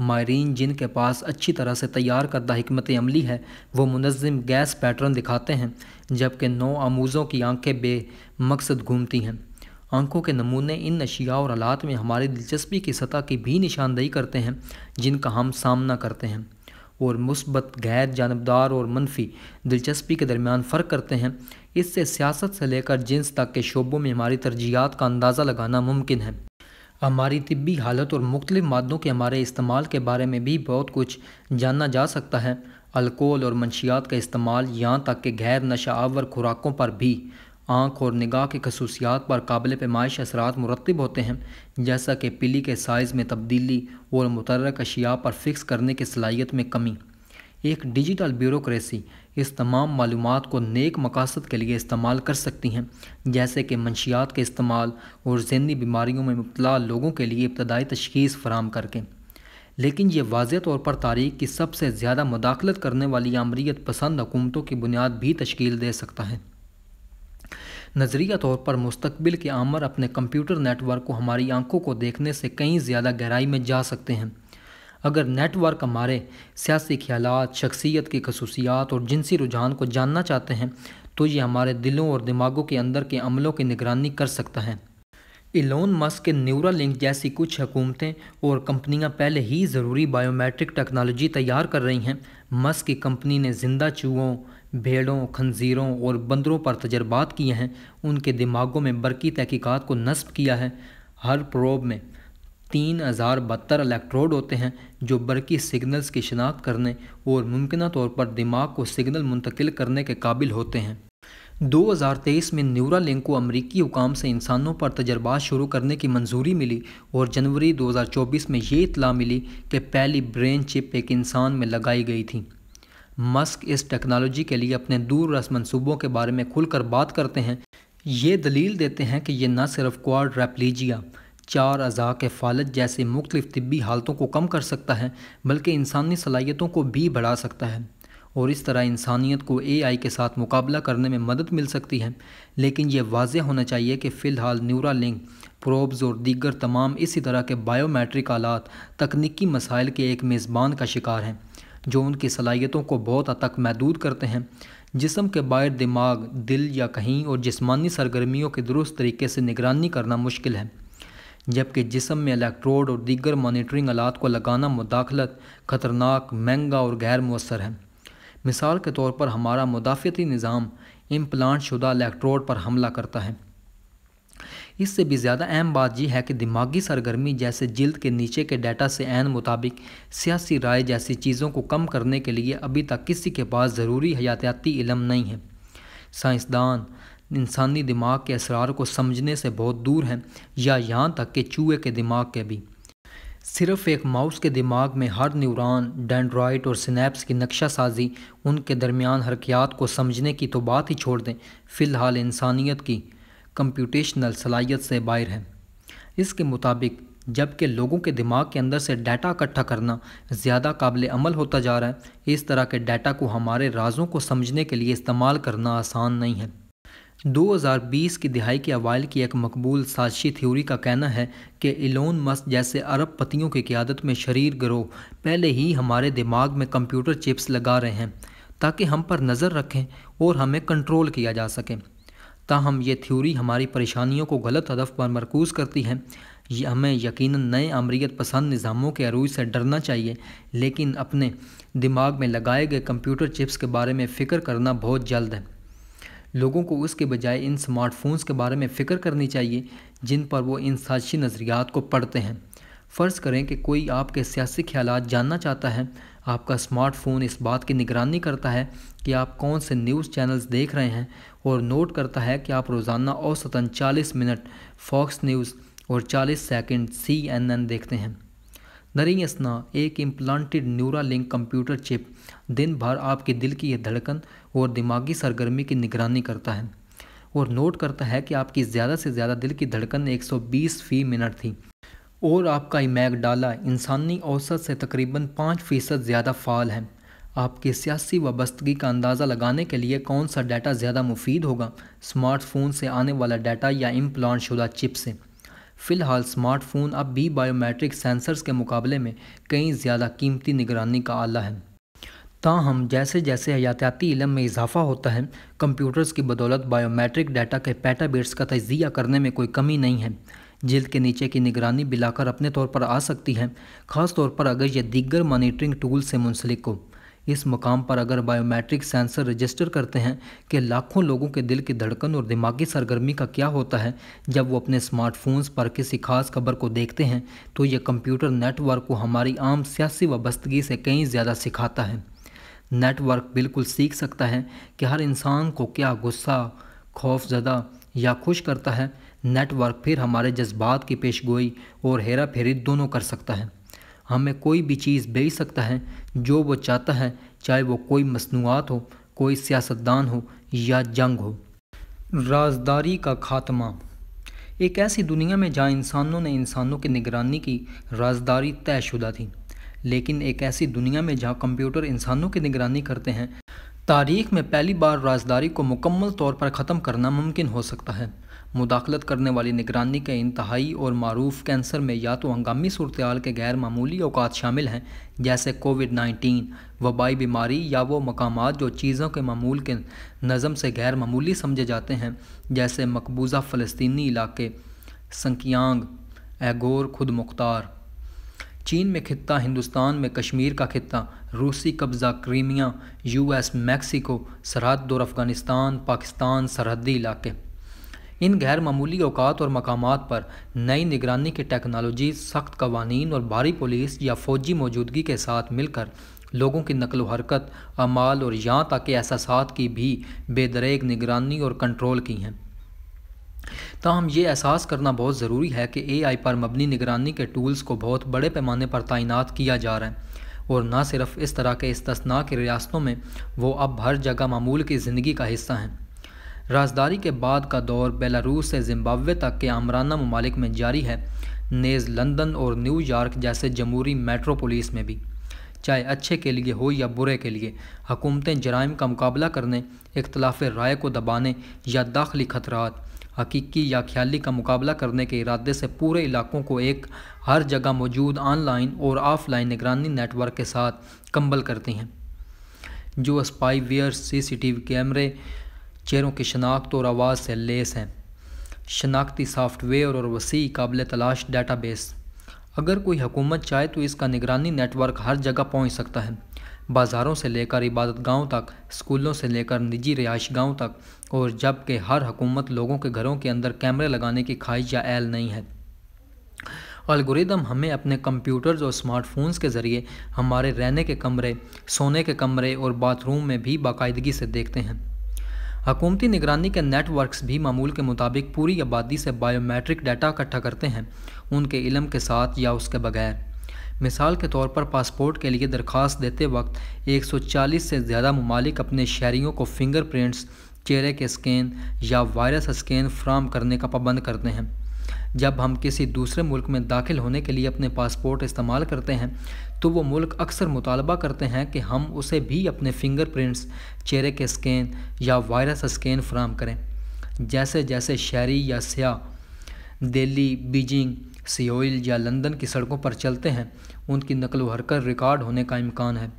मायरीन, जिनके पास अच्छी तरह से तैयार करदा हमत अमली है, वो मुनज़म गैस पैटर्न दिखाते हैं, जबकि नौ आमूज़ों की आँखें बेमकसद घूमती हैं। आँखों के नमूने इन अशिया और हालात में हमारी दिलचस्पी की सतह की भी निशानदही करते हैं, जिनका हम सामना करते हैं। और मुस्बत, गैर जानबदार और मनफी दिलचस्पी के दरमियान फ़र्क करते हैं। इससे सियासत से लेकर जिन्स तक के शोबों में हमारी तरजीहत का अंदाज़ा लगाना मुमकिन है। हमारी तिब्बी हालत और मुख्तलिफ़ मादों के हमारे इस्तेमाल के बारे में भी बहुत कुछ जानना जा सकता है। अल्कोहल और मनशियात का इस्तेमाल यहाँ तक कि गैर नशा आवर खुराकों पर भी आँख और निगाह की खसूसियात पर काबिल पैमाइश असरात मुरतब होते हैं, जैसा कि पिली के साइज़ में तब्दीली और मुतरक अशिया पर फिक्स करने की सलाहियत में कमी। एक डिजिटल ब्यूरोसी इस तमाम मालूम को नेक मकासद के लिए इस्तेमाल कर सकती हैं, जैसे कि मंशियात के इस्तेमाल और जहनी बीमारियों में मुबतला लोगों के लिए इब्तदाई तशीस फराम करके। लेकिन ये वाज तौर पर तारीख की सबसे ज़्यादा मुदाखलत करने वाली आमरीत पसंद हुकूमतों की बुनियाद भी तश्कील दे सकता है। नज़रिया तौर पर मुस्तबिल के आमर अपने कंप्यूटर नेटवर्क को हमारी आँखों को देखने से कहीं ज़्यादा गहराई में जा सकते हैं। अगर नेटवर्क हमारे सियासी ख्याल शख्सियत की खसूसियात और जिनसी रुझान को जानना चाहते हैं तो ये हमारे दिलों और दिमागों के अंदर के अमलों की निगरानी कर सकता है। इलोन मस्क के न्यूरा लिंक जैसी कुछ हुकूमतें और कंपनियाँ पहले ही ज़रूरी बायोमेट्रिक टेक्नोलॉजी तैयार कर रही हैं। मस्क की कंपनी ने ज़िंदा चूहों भेड़ों, खंजीरों और बंदरों पर तजर्बात किए हैं। उनके दिमागों में बरकी तहकीक़ात को नस्ब किया है। हर प्रोब में तीन हज़ार बहत्तर इलेक्ट्रोड होते हैं, जो बरकी सिग्नल्स की शिनाख्त करने और मुमकिन तौर पर दिमाग को सिग्नल मुंतकिल करने के काबिल होते हैं। 2023 में न्यूरा लिंक को अमरीकी हुकाम से इंसानों पर तजर्बा शुरू करने की मंजूरी मिली और जनवरी 2024 में ये इतला मिली कि पहली ब्रेन चिप एक इंसान में लगाई गई थी। मस्क इस टेक्नोलॉजी के लिए अपने दूर रस मनसूबों के बारे में खुलकर बात करते हैं। ये दलील देते हैं कि ये न सिर्फ़ क्वाड रेपलीजिया, चार अज़ा के फालत जैसे मुख्तलिफ़ तबी हालतों को कम कर सकता है, बल्कि इंसानी सलाहियतों को भी बढ़ा सकता है। और इस तरह इंसानियत को एआई के साथ मुकाबला करने में मदद मिल सकती है। लेकिन यह वाज होना चाहिए कि फ़िलहाल न्यूरा लिंक प्रोब्स और दीगर तमाम इसी तरह के बायोमेट्रिक आलात, तकनीकी मसाइल के एक मेज़बान का शिकार हैं। जो उनकी सलाहियतों को बहुत हद तक महदूद करते हैं। जिसम के बाहर दिमाग, दिल या कहीं और जिस्मानी सरगर्मियों के दुरुस्त तरीके से निगरानी करना मुश्किल है। जबकि जिसम में इलेक्ट्रोड और दीगर मॉनिटरिंग आलात को लगाना मुदाखलत, ख़तरनाक, महँगा और गैर मौसर है। मिसाल के तौर पर हमारा मुदाफ़ती निज़ाम इम्प्लांट शुदा इलेक्ट्रोड पर हमला करता है। इससे भी ज़्यादा अहम बात यह है कि दिमागी सरगर्मी जैसे जिल्द के नीचे के डाटा से एन मुताबिक सियासी राय जैसी चीज़ों को कम करने के लिए अभी तक किसी के पास ज़रूरी हयातियाती इलम नहीं है। साइंसदान, इंसानी दिमाग के असरार को समझने से बहुत दूर हैं या यहाँ तक कि चूहे के दिमाग के भी। सिर्फ़ एक माउस के दिमाग में हर न्यूरॉन, डेंड्रॉइड और स्नैप्स की नक्शा साजी उनके दरमियान हरकियात को समझने की तो बात ही छोड़ दें, फ़िलहाल इंसानियत की। कंप्यूटेशनल सलाहियत से बाहर है। इसके मुताबिक, जबकि लोगों के दिमाग के अंदर से डाटा इकट्ठा करना ज़्यादा काबिल अमल होता जा रहा है, इस तरह के डाटा को हमारे राजों को समझने के लिए इस्तेमाल करना आसान नहीं है। 2020 की दिहाई के अवाइल की एक मकबूल साजिशी थ्योरी का कहना है कि इलोन मस्क जैसे अरब पतियों की क्यादत में शरीर गिरोह पहले ही हमारे दिमाग में कंप्यूटर चिप्स लगा रहे हैं, ताकि हम पर नज़र रखें और हमें कंट्रोल किया जा सके। ताहम ये थ्योरी हमारी परेशानियों को गलत हदफ पर मरकूज़ करती है, ये हमें यकीन नए अमरीत पसंद निज़ामों के अरूज से डरना चाहिए, लेकिन अपने दिमाग में लगाए गए कंप्यूटर चिप्स के बारे में फ़िक्र करना बहुत जल्द है। लोगों को उसके बजाय इन स्मार्टफोन्स के बारे में फ़िक्र करनी चाहिए, जिन पर वो इन साजिशी नज़रियात को पढ़ते हैं। फ़र्ज़ करें कि कोई आपके सियासी ख्याल जानना चाहता है, आपका स्मार्टफ़ोन इस बात की निगरानी करता है कि आप कौन से न्यूज़ चैनल्स देख रहे हैं और नोट करता है कि आप रोज़ाना औसतन 40 मिनट फॉक्स न्यूज़ और 40 सेकंड सी एन एन देखते हैं। नरी असना एक implanted Neuralink computer chip दिन भर आपके दिल की धड़कन और दिमागी सरगर्मी की निगरानी करता है और नोट करता है कि आपकी ज़्यादा से ज़्यादा दिल की धड़कन 120 फ़ी मिनट थी और आपका इमैग डाला इंसानी औसत से तकरीबन पाँच फ़ीसद ज़्यादा फ़ाल है। आपकी सियासी वाबस्तगी का अंदाज़ा लगाने के लिए कौन सा डाटा ज़्यादा मुफीद होगा? स्मार्टफ़ोन से आने वाला डाटा या इम्प्लांट शुदा चिप से फ़िलहाल स्मार्टफ़ोन अब भी बायोमेट्रिक सेंसर्स के मुकाबले में कई ज़्यादा कीमती निगरानी का आला है। ताहम, जैसे जैसे हयातियाती इलम में इजाफा होता है, कंप्यूटर्स की बदौलत बायोमेट्रिक डाटा के पैटाबेट्स का तजिया करने में कोई कमी नहीं है। जिल्द के नीचे की निगरानी बिलाकर अपने तौर पर आ सकती है ख़ास तौर पर अगर यह दीगर मॉनिटरिंग टूल से मुंसलिक हो। इस मकाम पर अगर बायोमेट्रिक सेंसर रजिस्टर करते हैं कि लाखों लोगों के दिल की धड़कन और दिमागी सरगर्मी का क्या होता है, जब वो अपने स्मार्टफोन्स पर किसी खास खबर को देखते हैं तो ये कंप्यूटर नेटवर्क को हमारी आम सियासी वाबस्तगी से कहीं ज़्यादा सिखाता है। नेटवर्क बिल्कुल सीख सकता है कि हर इंसान को क्या गुस्सा, खौफ ज़दा या खुश करता है। नेटवर्क फिर हमारे जज्बात की पेशगोई और हेरा फेरी दोनों कर सकता है। हमें कोई भी चीज़ बेच सकता है जो वो चाहता है, चाहे वो कोई मसनूआत हो, कोई सियासतदान हो या जंग हो। राजदारी का खात्मा। एक ऐसी दुनिया में जहाँ इंसानों ने इंसानों की निगरानी की, राजदारी तयशुदा थी। लेकिन एक ऐसी दुनिया में जहाँ कंप्यूटर इंसानों की निगरानी करते हैं, तारीख में पहली बार राजदारी को मुकम्मल तौर पर ख़त्म करना मुमकिन हो सकता है। मुदाखलत करने वाली निगरानी के इंतहाई और मरूफ कैंसर में या तो हंगामी सूरत के गैर मामूली अवकात शामिल हैं, जैसे कोविड नाइन्टीन वबाई बीमारी या वो मकाम जो चीज़ों के मामूल के नज़म से गैर मामूली समझे जाते हैं, जैसे मकबूजा फ़लस्तनी इलाके, संकियांग, एगोर खुद मुख्तार। चीन में खत्ता, हिंदुस्तान में कश्मीर का खत्ता, रूसी कब्ज़ा क्रीमिया, यूएस, मैक्सिको, सरहद और अफ़गानिस्तान, पाकिस्तान सरहदी इलाके। इन गैर मामूली अवकात और मकाम पर नई निगरानी की टेक्नोलॉजी, सख्त कवानीन और भारी पुलिस या फ़ौजी मौजूदगी के साथ मिलकर लोगों की नकल हरकत, अमाल और यहाँ तक के एहसास की भी बेदरेग निगरानी और कंट्रोल की हैं। ताहम ये एहसास करना बहुत ज़रूरी है कि ए आई पर मबनी निगरानी के टूल्स को बहुत बड़े पैमाने पर तैनात किया जा रहा है और न सिर्फ़ इस तरह के इस्तना की रियासतों में, वो अब हर जगह मामूल की ज़िंदगी का हिस्सा हैं। राजदारी के बाद का दौर बेलारूस से जिम्बाब्वे तक के आमराना ममालिक में जारी है। नेज़ लंदन और न्यूयॉर्क जैसे जमहूरी मेट्रोपोलिस में भी। चाहे अच्छे के लिए हो या बुरे के लिए, हुकूमतें जराइम का मुकाबला करने, इख्तलाफ राय को दबाने या दाखिली खतरात, हकीकी या ख्याली का मुकाबला करने के इरादे से पूरे इलाकों को एक हर जगह मौजूद ऑनलाइन और ऑफलाइन निगरानी नेटवर्क के साथ कम्बल करती हैं। जो spyware C C T V कैमरे चेहरों की शनाख्त और आवाज़ से लेस हैं। शनाख्ती सॉफ्टवेयर और वसी काबिल तलाश डाटाबेस अगर कोई हुकूमत चाहे तो इसका निगरानी नेटवर्क हर जगह पहुँच सकता है। बाज़ारों से लेकर इबादत गाँव तक, स्कूलों से लेकर निजी रिहाइश गाँव तक, और जबकि हर हुकूमत लोगों के घरों के अंदर कैमरे लगाने की ख्वाहिश या एल नहीं है। अलगोरिदम हमें अपने कंप्यूटर्स और स्मार्टफोन्स के ज़रिए हमारे रहने के कमरे, सोने के कमरे और बाथरूम में भी बाकायदगी से देखते हैं। हकूमती निगरानी के नेटवर्क्स भी मामूल के मुताबिक पूरी आबादी से बायोमेट्रिक डाटा इकट्ठा करते हैं, उनके इलम के साथ या उसके बगैर। मिसाल के तौर पर पासपोर्ट के लिए दरख्वास्त देते वक्त 140 से ज़्यादा ममालिक अपने शहरीों को फिंगरप्रिंट्स, चेहरे के स्कैन या वायरस स्कैन फ्राहम करने का पाबंद करते हैं। जब हम किसी दूसरे मुल्क में दाखिल होने के लिए अपने पासपोर्ट इस्तेमाल करते हैं तो वो मुल्क अक्सर मुतालबा करते हैं कि हम उसे भी अपने फिंगरप्रिंट्स चेहरे के स्कैन या वायरस स्कैन फ्राहम करें। जैसे जैसे शहरी या सयाह, दिल्ली, बीजिंग, सियोल या लंदन की सड़कों पर चलते हैं, उनकी नकल हरकत रिकॉर्ड होने का इम्कान है।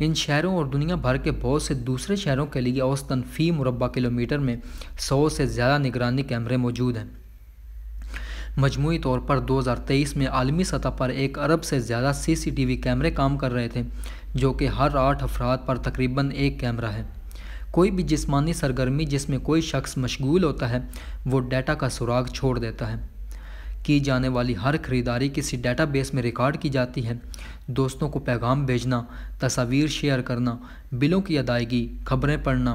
इन शहरों और दुनिया भर के बहुत से दूसरे शहरों के लिए औसतन फ़ी मुरबा किलोमीटर में सौ से ज़्यादा निगरानी कैमरे मौजूद हैं। मजमू तौर पर 2023 में आलमी सतह पर एक अरब से ज़्यादा सीसीटीवी कैमरे काम कर रहे थे, जो कि हर आठ अफराद पर तकरीबन एक कैमरा है। कोई भी जिस्मानी सरगर्मी जिसमें कोई शख्स मशगूल होता है, वो डाटा का सुराग छोड़ देता है। की जाने वाली हर खरीदारी किसी डेटाबेस में रिकॉर्ड की जाती है। दोस्तों को पैगाम भेजना, तस्वीर शेयर करना, बिलों की अदायगी, खबरें पढ़ना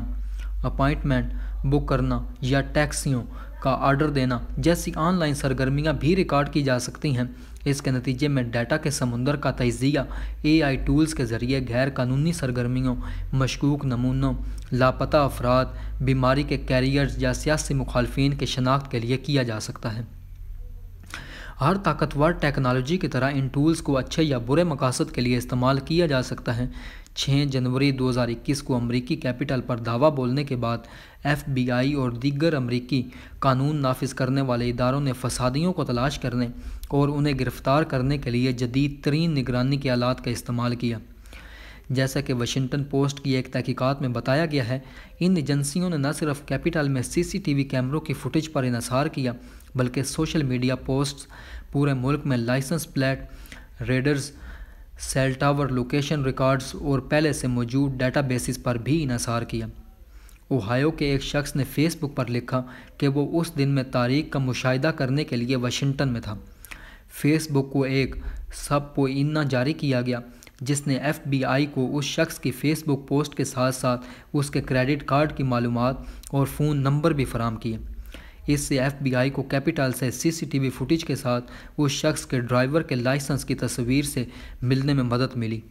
अपॉइंटमेंट बुक करना या टैक्सियों का आर्डर देना। जैसी ऑनलाइन सरगर्मियाँ भी रिकॉर्ड की जा सकती हैं। इसके नतीजे में डाटा के समुंदर का तजिया एआई टूल्स के ज़रिए गैर कानूनी सरगर्मियों, मशकूक नमूनों, लापता अफराद, बीमारी के कैरियर्स या सियासी मुखालफी के शनाख्त के लिए किया जा सकता है। हर ताकतवर टेक्नोलॉजी की तरह इन टूल्स को अच्छे या बुरे मकासद के लिए इस्तेमाल किया जा सकता है। 6 जनवरी 2021 को अमरीकी कैपिटल पर दावा बोलने के बाद एफबीआई और दीगर अमरीकी कानून नाफिज करने वाले इदारों ने फसादियों को तलाश करने और उन्हें गिरफ़्तार करने के लिए जदीद तरीन निगरानी के आलात का इस्तेमाल किया। जैसा कि वाशिंगटन पोस्ट की एक तहकीकात में बताया गया है, इन एजेंसियों ने न सिर्फ़ कैपिटल में सीसीटीवी कैमरों की फुटेज पर इसार किया, बल्कि सोशल मीडिया पोस्ट्स, पूरे मुल्क में licence plate readers, cell tower, location records और पहले से मौजूद डेटाबेसिस पर भी इसार किया। ओहायो के एक शख्स ने फेसबुक पर लिखा कि वो उस दिन में तारीख का मुशाहिदा करने के लिए वाशिंगटन में था। फेसबुक को एक सब पोइन्ना जारी किया गया, जिसने एफबीआई को उस शख्स की फेसबुक पोस्ट के साथ साथ उसके क्रेडिट कार्ड की मालूम और फ़ोन नंबर भी फराम किए। इससे एफबीआई को कैपिटल से सीसीटीवी फुटेज के साथ उस शख्स के ड्राइवर के लाइसेंस की तस्वीर से मिलने में मदद मिली।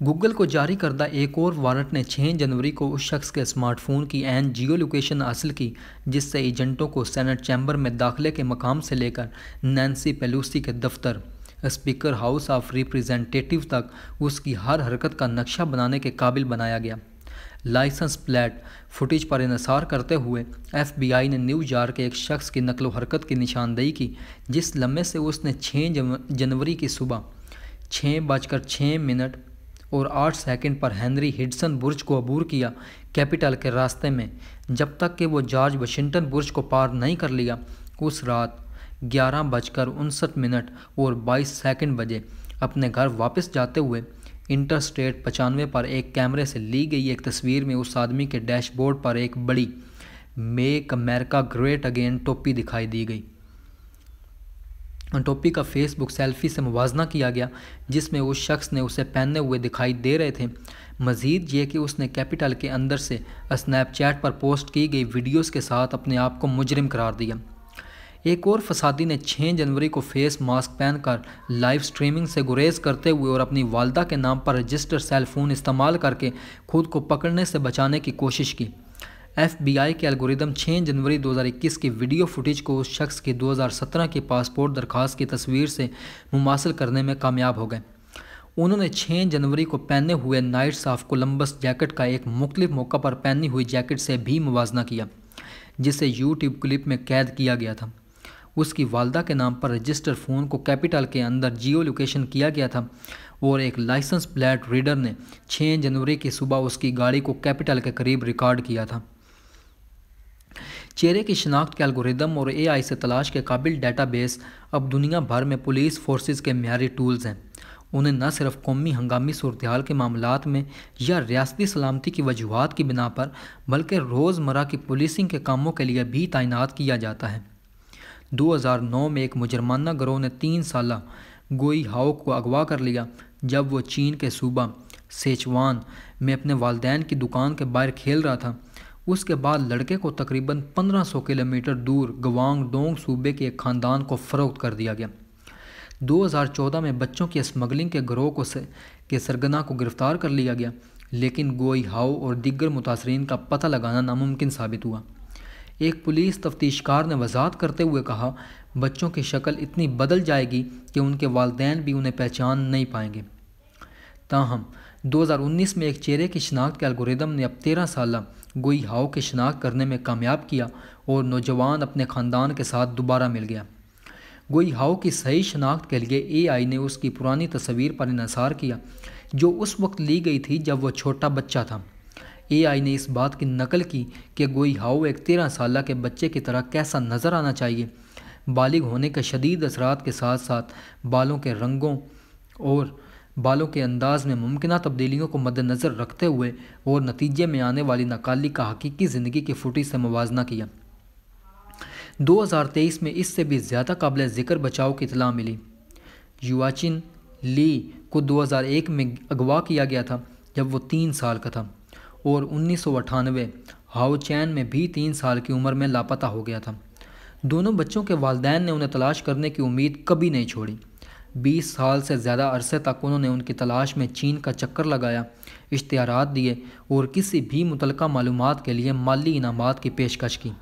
गूगल को जारी करदा एक और वारंट ने 6 जनवरी को उस शख्स के स्मार्टफ़ोन की एन जियो लोकेशन हासिल की, जिससे एजेंटों को सेनेट चैम्बर में दाखिले के मकाम से लेकर नैन्सी पेलूसी के दफ्तर, स्पीकर हाउस ऑफ़ रिप्रेजेंटेटिव तक उसकी हर हरकत का नक्शा बनाने के काबिल बनाया गया। लाइसेंस प्लेट फुटेज पर इसार करते हुए एफबीआई ने न्यूयॉर्क के एक शख्स की नकलो हरकत की निशानदेही की, जिस लम्हे से उसने 6 जनवरी की सुबह छः बजकर छः मिनट और आठ सेकंड पर हेनरी हिडसन बुर्ज को अबूर किया कैपिटल के रास्ते में, जब तक कि वो जॉर्ज वाशिंगटन बुर्ज को पार नहीं कर लिया। उस रात ग्यारह बजकर उनसठ मिनट और बाईस सेकंड बजे अपने घर वापस जाते हुए इंटरस्टेट पचानवे पर एक कैमरे से ली गई एक तस्वीर में उस आदमी के डैशबोर्ड पर एक बड़ी मेक अमेरिका ग्रेट अगेन टोपी दिखाई दी गई। टोपी का फेसबुक सेल्फी से मुवजना किया गया, जिसमें उस शख्स ने उसे पहने हुए दिखाई दे रहे थे। मज़ीद ये कि उसने कैपिटल के अंदर से स्नैपचैट पर पोस्ट की गई वीडियोस के साथ अपने आप को मुजरिम करार दिया। एक और फसादी ने 6 जनवरी को फेस मास्क पहनकर लाइव स्ट्रीमिंग से गुरेज करते हुए और अपनी वालदा के नाम पर रजिस्टर सेल फ़ोन इस्तेमाल करके खुद को पकड़ने से बचाने की कोशिश की। एफबीआई के एल्गोरिदम 6 जनवरी 2021 की वीडियो फुटेज को उस शख्स की 2017 की पासपोर्ट दरख्वास्त की तस्वीर से मुमासल करने में कामयाब हो गए। उन्होंने 6 जनवरी को पहने हुए नाइट्स ऑफ़ कोलंबस जैकेट का एक मुख्तलिफ़ मौका पर पहनी हुई जैकेट से भी मुवजना किया, जिसे यूट्यूब क्लिप में कैद किया गया था। उसकी वालदा के नाम पर रजिस्टर फ़ोन को कैपिटल के अंदर जियो लोकेशन किया गया था और एक लाइसेंस प्लेट रीडर ने 6 जनवरी की सुबह उसकी गाड़ी को कैपिटल के करीब रिकॉर्ड किया था। चेहरे की शनाख्त के एल्गोरिदम और एआई से तलाश के काबिल डेटाबेस अब दुनिया भर में पुलिस फोर्सेस के म्यारी टूल्स हैं। उन्हें न सिर्फ़ कौमी हंगामी सूरत हाल के मामला में या रियासती सलामती की वजूहत की बिना पर, बल्कि रोज़मर्रा की पुलिसिंग के कामों के लिए भी तैनात किया जाता है। 2009 में एक मुजरमाना ग्रोह ने तीन साल गोई हाओ को अगवा कर लिया, जब वो चीन के सूबा सेचवान में अपने वालदेन की दुकान के बाहर खेल रहा था। उसके बाद लड़के को तकरीबन 1500 किलोमीटर दूर गवांग डोंग सूबे के एक ख़ानदान को फ़रोख्त कर दिया गया। 2014 में बच्चों की स्मगलिंग के गिरोह को से के सरगना को गिरफ़्तार कर लिया गया, लेकिन गोई हाओ और दिग्गर मुतासरीन का पता लगाना नामुमकिन साबित हुआ। एक पुलिस तफ्तीशकार ने वजात करते हुए कहा, बच्चों की शक्ल इतनी बदल जाएगी कि उनके वालदेन भी उन्हें पहचान नहीं पाएँगे। ताहम 2019 में एक चेहरे की शनाख्त के अलगोरिदम ने अब तेरह साल गोई हाओ की शनाख्त करने में कामयाब किया और नौजवान अपने ख़ानदान के साथ दोबारा मिल गया। गोई हाओ की सही शनाख्त के लिए एआई ने उसकी पुरानी तस्वीर पर इसार किया, जो उस वक्त ली गई थी जब वह छोटा बच्चा था। एआई ने इस बात की नकल की कि गोई हाउ एक तेरह साल के बच्चे की तरह कैसा नज़र आना चाहिए। बालिग होने के शदीद असरात के साथ साथ बालों के रंगों और बालों के अंदाज में मुमकिन तब्दीलियों को मद्दनज़र रखते हुए और नतीजे में आने वाली नकाली का हकीकी ज़िंदगी की फुटी से मुवजना किया। 2023 में इससे भी ज़्यादा काबिल ज़िक्र बचाव की इतला मिली। युवाचिन ली को 2001 में अगवा किया गया था, जब वो तीन साल का था, और उन्नीस सौ हाओचैन में भी तीन साल की उम्र में लापता हो गया था। दोनों बच्चों के वालदेन ने उन्हें तलाश करने की उम्मीद कभी नहीं छोड़ी। बीस साल से ज़्यादा अरसे तक उन्होंने उनकी तलाश में चीन का चक्कर लगाया इश्तहार दिए और किसी भी मुतल मालूम के लिए माली इनाम की पेशकश की।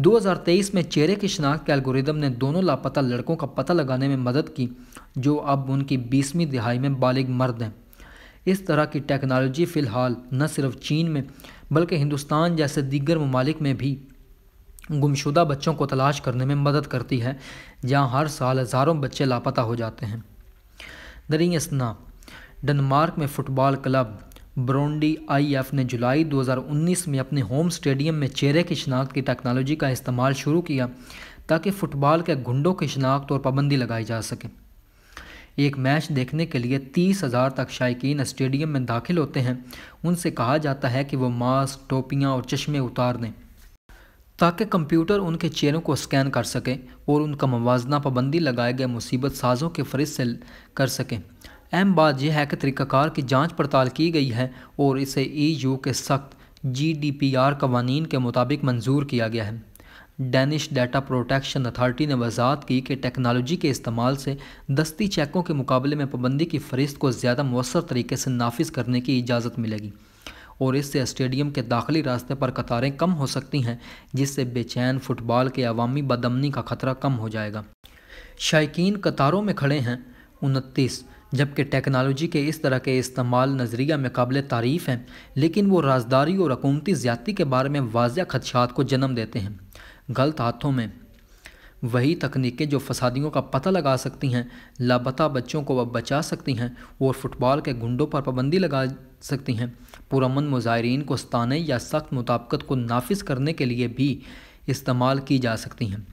2023 में चेहरे की शनाख्त के एल्गोरिदम ने दोनों लापता लड़कों का पता लगाने में मदद की, जो अब उनकी बीसवीं दिहाई में बालिग मर्द हैं। इस तरह की टेक्नोलॉजी फ़िलहाल न सिर्फ़ चीन में, बल्कि हिंदुस्तान जैसे दीगर ममालिक में भी गुमशुदा बच्चों को तलाश करने में मदद करती है, जहाँ हर साल हज़ारों बच्चे लापता हो जाते हैं। दरिंगसना डनमार्क में फ़ुटबॉल क्लब ब्रोंडी आईएफ ने जुलाई 2019 में अपने होम स्टेडियम में चेहरे की शनाख्त की टेक्नोलॉजी का इस्तेमाल शुरू किया, ताकि फ़ुटबॉल के गुंडों की शनाख्त और पाबंदी लगाई जा सके। एक मैच देखने के लिए तीस हज़ार तक शायकीन स्टेडियम में दाखिल होते हैं। उनसे कहा जाता है कि वो मास्क, टोपियाँ और चश्मे उतार दें। ताकि कंप्यूटर उनके चेहरों को स्कैन कर सके और उनका मवाजना पाबंदी लगाए गए मुसीबत साजों के फरिस्त से कर सकें। अहम बात यह है कि तरीक़ाकार की जाँच पड़ताल की गई है और इसे ई यू के सख्त जी डी पी आर के मुताबिक मंजूर किया गया है। डेनिश डाटा प्रोटेक्शन अथॉरिटी ने वजात की कि टेक्नोलॉजी के इस्तेमाल से दस्ती चेकों के मुकाबले में पाबंदी की फ़रिस्त को ज़्यादा मौसर तरीके से नाफिज करने की इजाज़त मिलेगी। और इससे स्टेडियम के दाखिली रास्ते पर कतारें कम हो सकती हैं, जिससे बेचैन फुटबॉल के अवामी बदमनी का खतरा कम हो जाएगा। शायकीन कतारों में खड़े हैं। उनतीस, जबकि टेक्नोलॉजी के इस तरह के इस्तेमाल नज़रिया में काबिल तारीफ़ हैं, लेकिन वो राजदारी और हकूमती ज़्यादती के बारे में वाजिया खदशात को जन्म देते हैं। गलत हाथों में। वही तकनीकें जो फसादियों का पता लगा सकती हैं, लापता बच्चों को वह बचा सकती हैं और फुटबॉल के गुंडों पर पाबंदी लगा सकती हैं। पुरमन मुजाहरीन को स्थान या सख्त मुताबकत को नाफिज करने के लिए भी इस्तेमाल की जा सकती हैं।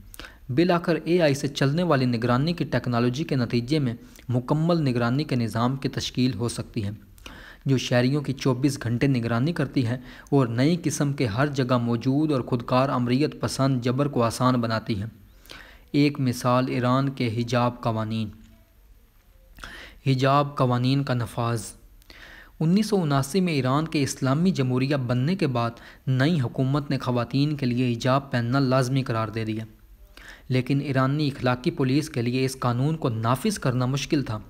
बिल आखिर ए आई से चलने वाली निगरानी की टेक्नोलॉजी के नतीजे में मुकम्मल निगरानी के निज़ाम की तश्कील हो सकती है। जो शहरीों की 24 घंटे निगरानी करती है और नई किस्म के हर जगह मौजूद और खुदकार अमरीत पसंद जबर को आसान बनाती है। एक मिसाल, ईरान के हिजाब कवानीन। हिजाब कवानीन का नफाज। उन्नीस सौ उनासी में ईरान के इस्लामी जमहूरिया बनने के बाद नई हुकूमत ने ख़वातीन के लिए हिजाब पहनना लाजमी करार दे दिया। लेकिन ईरानी इखलाकी पुलिस के लिए इस कानून को नाफिज करना मुश्किल था।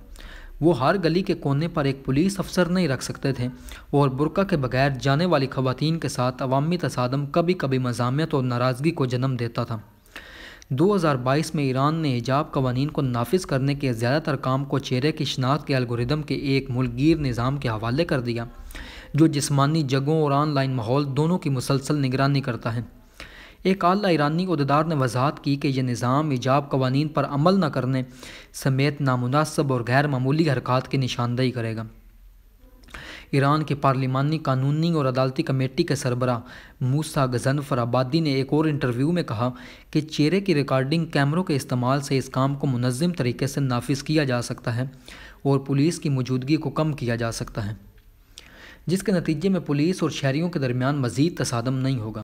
वो हर गली के कोने पर एक पुलिस अफसर नहीं रख सकते थे और बुरका के बगैर जाने वाली खवतिन के साथ अवामी तसादम कभी कभी मजामियत और नाराज़गी को जन्म देता था। 2022 में ईरान ने हिजाब कवानीन को नाफिज करने के ज़्यादातर काम को चेहरे की शनाख्त के अलगोरिदम के एक मुलगीर निज़ाम के हवाले कर दिया, जो जिसमानी जगहों और ऑनलाइन माहौल दोनों की मुसलसल निगरानी करता है। एक आला ईरानी अहदेदार ने वजाहत की कि यह निज़ाम ईजाब कवानीन पर अमल न करने समेत नामुनासब और गैर मामूली हरकत की निशानदही करेगा। ईरान के पार्लिमानी कानूनी और अदालती कमेटी के सरबरा मूसा गजनफर आबादी ने एक और इंटरव्यू में कहा कि चेहरे की रिकॉर्डिंग कैमरों के इस्तेमाल से इस काम को मुनज़म तरीके से नाफिज किया जा सकता है और पुलिस की मौजूदगी को कम किया जा सकता है, जिसके नतीजे में पुलिस और शहरीों के दरमियान मज़ीद तसादम नहीं होगा।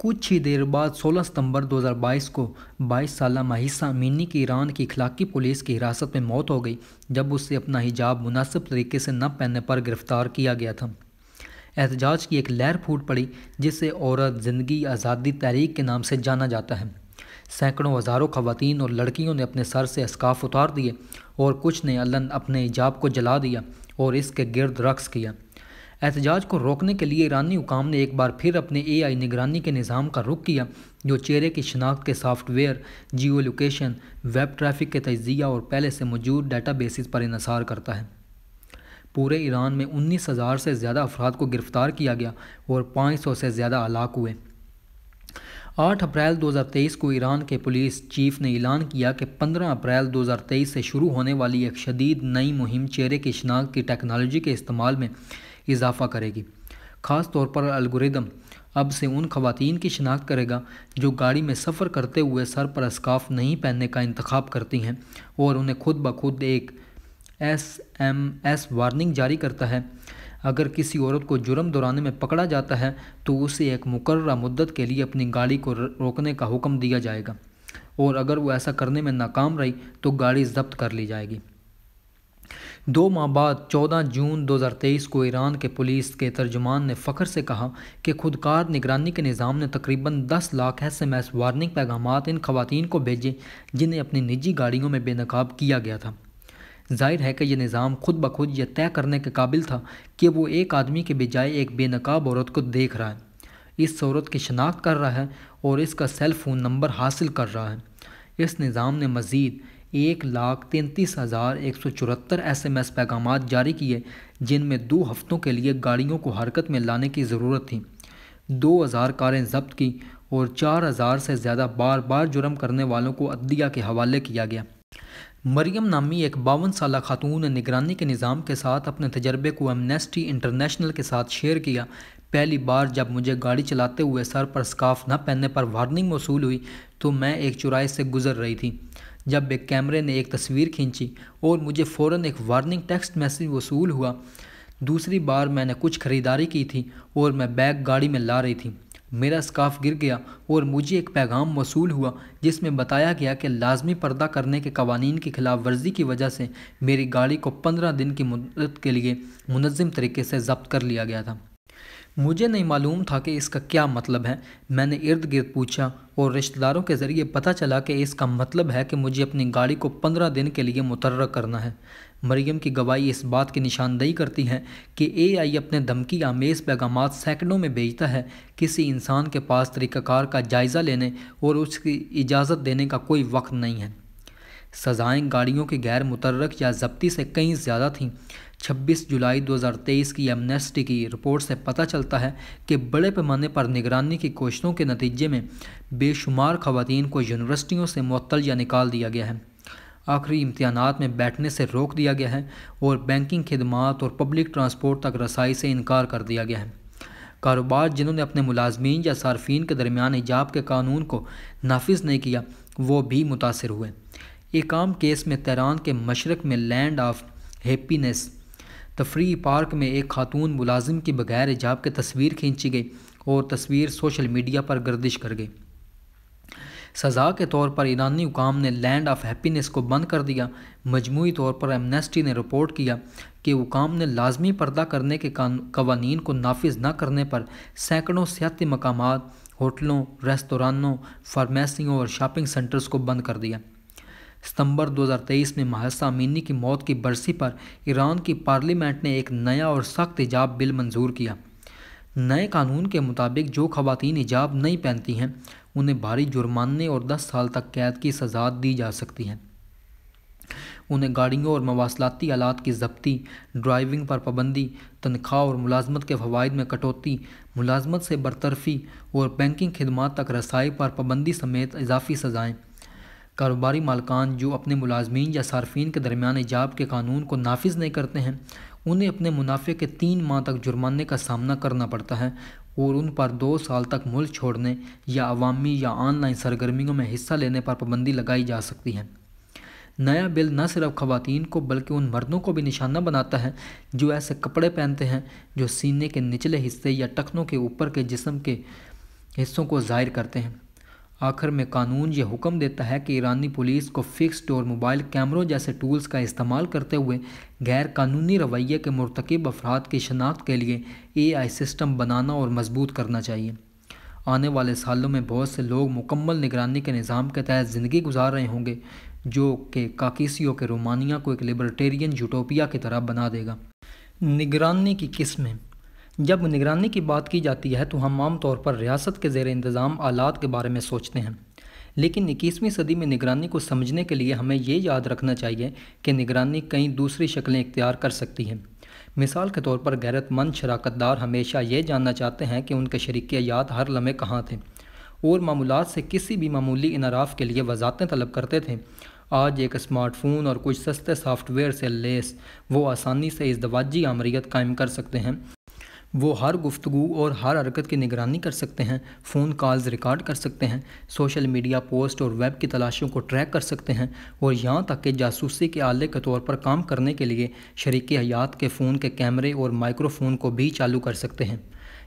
कुछ ही देर बाद 16 सितंबर 2022 को 22 साल महिसा अमीनी की ईरान की इखलाकी पुलिस की हिरासत में मौत हो गई, जब उससे अपना हिजाब मुनासिब तरीके से न पहनने पर गिरफ़्तार किया गया था। एहतजाज की एक लहर फूट पड़ी, जिसे औरत ज़िंदगी आज़ादी तहरीक के नाम से जाना जाता है। सैकड़ों हज़ारों खवतिन और लड़कियों ने अपने सर से अस्काफ उतार दिए और कुछ ने अलन अपने हिजाब को जला दिया और इसके गिरद रक्स किया। एहतजाज को रोकने के लिए ईरानी हुकाम ने एक बार फिर अपने ए आई निगरानी के निज़ाम का रुख किया, जो चेहरे की शनाख्त के software, geolocation, web traffic के तजिया और पहले से मौजूद डाटा बेसिस पर इसार करता है। पूरे ईरान में उन्नीस हज़ार से ज़्यादा अफराद को गिरफ़्तार किया गया और पाँच सौ से ज़्यादा हलाक हुए। आठ अप्रैल 2023 को ईरान के पुलिस चीफ ने ऐलान किया कि 15 अप्रैल 2023 से शुरू होने वाली एक शदीद नई मुहिम चेहरे की शनाख्त की टेक्नोलॉजी के इस्तेमाल में इजाफा करेगी। ख़ास तौर पर अलगोरिदम अब से उन खवतिन की शिनाख्त करेगा, जो गाड़ी में सफ़र करते हुए सर पर स्काफ नहीं पहनने का इंतखब करती हैं और उन्हें खुद ब खुद एक एस एम एस वार्निंग जारी करता है। अगर किसी औरत को जुर्म दौराने में पकड़ा जाता है तो उसे एक मुकर्रा मुद्दत के लिए अपनी गाड़ी को रोकने का हुक्म दिया जाएगा। और अगर वो ऐसा करने में नाकाम रही तो गाड़ी जब्त कर ली जाएगी। दो माह बाद 14 जून 2023 को ईरान के पुलिस के तर्जुमान ने फ़ख्र से कहा कि खुदकार निगरानी के निज़ाम ने तकरीबन 10 lakh S M S warning पैगाम इन खवतिन को भेजे, जिन्हें अपनी निजी गाड़ियों में बेनकाब किया गया था। ज़ाहिर है कि यह निज़ाम खुद ब खुद यह तय करने के काबिल था कि वो एक आदमी के बजाय एक बेनकाब औरत को देख रहा है। इस औरत की शनाख्त कर रहा है और इसका सेल फ़ोन नंबर हासिल कर रहा है। इस निज़ाम ने मज़ीद एक लाख तैंतीस हज़ार एक सौ चौहत्तर एस एम एस पैगाम जारी किए, जिनमें दो हफ्तों के लिए गाड़ियों को हरकत में लाने की ज़रूरत थी। दो हज़ार कारें जब्त की और चार हज़ार से ज़्यादा बार बार जुर्म करने वालों को अदलिया के हवाले किया गया। मरियम नामी एक बावन साल खातून ने निगरानी के निज़ाम के साथ अपने तजर्बे को एमनेस्टी इंटरनेशनल के साथ शेयर किया। पहली बार जब मुझे गाड़ी चलाते हुए सर पर स्काफ न पहनने पर वार्निंग मौसू हुई तो मैं एक चुराई से गुजर रही थी। जब एक कैमरे ने एक तस्वीर खींची और मुझे फ़ौर एक वार्निंग टेक्स्ट मैसेज वसूल हुआ। दूसरी बार मैंने कुछ ख़रीदारी की थी और मैं बैग गाड़ी में ला रही थी। मेरा स्काफ गिर गया और मुझे एक पैगाम मौसू हुआ, जिसमें बताया गया कि लाजमी पर्दा करने के कवानीन की खिलाफ वर्जी की वजह से मेरी गाड़ी को पंद्रह दिन की मदद के लिए मुनज़म तरीके से जब्त कर लिया गया था। मुझे नहीं मालूम था कि इसका क्या मतलब है। मैंने इर्द गिर्द पूछा और रिश्तेदारों के ज़रिए पता चला कि इसका मतलब है कि मुझे अपनी गाड़ी को पंद्रह दिन के लिए मुतर्र करना है। मरियम की गवाही इस बात की निशानदेही करती है कि एआई अपने धमकी आमेज पैगाम सैकड़ों में भेजता है। किसी इंसान के पास तरीक़ाकार का जायज़ा लेने और उसकी इजाज़त देने का कोई वक्त नहीं है। सज़ाएँ गाड़ियों की गैर मुतरक या जब्ती से कहीं ज़्यादा थीं। 26 जुलाई 2023 की एमनेस्टी की रिपोर्ट से पता चलता है कि बड़े पैमाने पर निगरानी की कोशिशों के नतीजे में बेशुमार खवतिन को यूनिवर्सिटियों से मुअल या निकाल दिया गया है। आखिरी इम्तहान में बैठने से रोक दिया गया है और बैंकिंग, खदमात और पब्लिक ट्रांसपोर्ट तक रसाई से इनकार कर दिया गया है। कारोबार जिन्होंने अपने मुलाजमीन या सार्फिन के दरमियान हिजाब के कानून को नाफिज नहीं किया, वो भी मुतासर हुए। एक आम केस में तहरान के मशरक में लैंड ऑफ़ हैप्पीनेस तफरी पार्क में एक खातून मुलाजिम की बगैर हिजाब के तस्वीर खींची गई और तस्वीर सोशल मीडिया पर गर्दिश कर गई। सज़ा के तौर पर ईरानी हुकाम ने लैंड ऑफ़ हैप्पीनेस को बंद कर दिया। मजमू तौर पर एमनेस्टी ने रिपोर्ट किया कि हुकाम ने लाजमी पर्दा करने के कवानीन को नाफिज न करने पर सैकड़ों सियाती मकाम होटलों, रेस्तरानों, फार्मेसियों और शॉपिंग सेंटर्स को बंद कर दिया। सितंबर 2023 में महसा अमीनी की मौत की बरसी पर ईरान की पार्लियामेंट ने एक नया और सख्त हिजाब बिल मंजूर किया। नए कानून के मुताबिक जो खवतिन हिजाब नहीं पहनती हैं, उन्हें भारी जुर्माने और 10 साल तक कैद की सजा दी जा सकती है। उन्हें गाड़ियों और मवासलाती आलात की जब्ती, ड्राइविंग पर पाबंदी, तनख्वाह और मुलाजमत के फवाद में कटौती, मुलाजमत से बरतरफी और बैंकिंग खदमात तक रसाई पर पाबंदी समेत इजाफी सज़ाएँ। कारोबारी मालकान जो अपने मुलाजमीन या सार्फिन के दरमियान ईजाब के कानून को नाफिज नहीं करते हैं, उन्हें अपने मुनाफे के तीन माह तक जुर्माने का सामना करना पड़ता है और उन पर दो साल तक मुल्क छोड़ने या अवामी या ऑनलाइन सरगर्मियों में हिस्सा लेने पर पाबंदी लगाई जा सकती है। नया बिल न सिर्फ़ खवतिन को बल्कि उन मर्दों को भी निशाना बनाता है जो ऐसे कपड़े पहनते हैं जो सीने के निचले हिस्से या टखनों के ऊपर के जिसम के हिस्सों को ज़ाहिर करते हैं। आखिर में कानून ये हुक्म देता है कि ईरानी पुलिस को फिक्स्ड और मोबाइल कैमरों जैसे टूल्स का इस्तेमाल करते हुए गैर कानूनी रवैये के मरतकब अफराद की शनाख्त के लिए ए आई सिस्टम बनाना और मज़बूत करना चाहिए। आने वाले सालों में बहुत से लोग मुकम्मल निगरानी के निज़ाम के तहत ज़िंदगी गुजार रहे होंगे, जो कि काकिसियों के रोमानिया को एक लिबर्टेरियन यूटोपिया की तरह बना देगा। निगरानी की किस्में जब निगरानी की बात की जाती है तो हम आम तौर पर रियासत के जेर इंतज़ाम आलात के बारे में सोचते हैं। लेकिन इक्कीसवीं सदी में निगरानी को समझने के लिए हमें ये याद रखना चाहिए कि निगरानी कई दूसरी शक्लें इख्तियार कर सकती हैं। मिसाल के तौर पर गैरतमंद शराकतदार हमेशा ये जानना चाहते हैं कि उनके शरीक याद हर लम्हे कहाँ थे और मामूलत से किसी भी मामूली इनराफ के लिए वजातें तलब करते थे। आज एक स्मार्टफ़ोन और कुछ सस्ते सॉफ्टवेयर से लेस वो आसानी से इस दवाजी आमरीत कायम कर सकते हैं। वो हर गुफ्तु और हर हरकत की निगरानी कर सकते हैं, फ़ोन कॉल्स रिकॉर्ड कर सकते हैं, सोशल मीडिया पोस्ट और वेब की तलाशों को ट्रैक कर सकते हैं और यहाँ तक कि जासूसी के आले के तौर पर काम करने के लिए शरीक हयात के फ़ोन के कैमरे और माइक्रोफोन को भी चालू कर सकते हैं।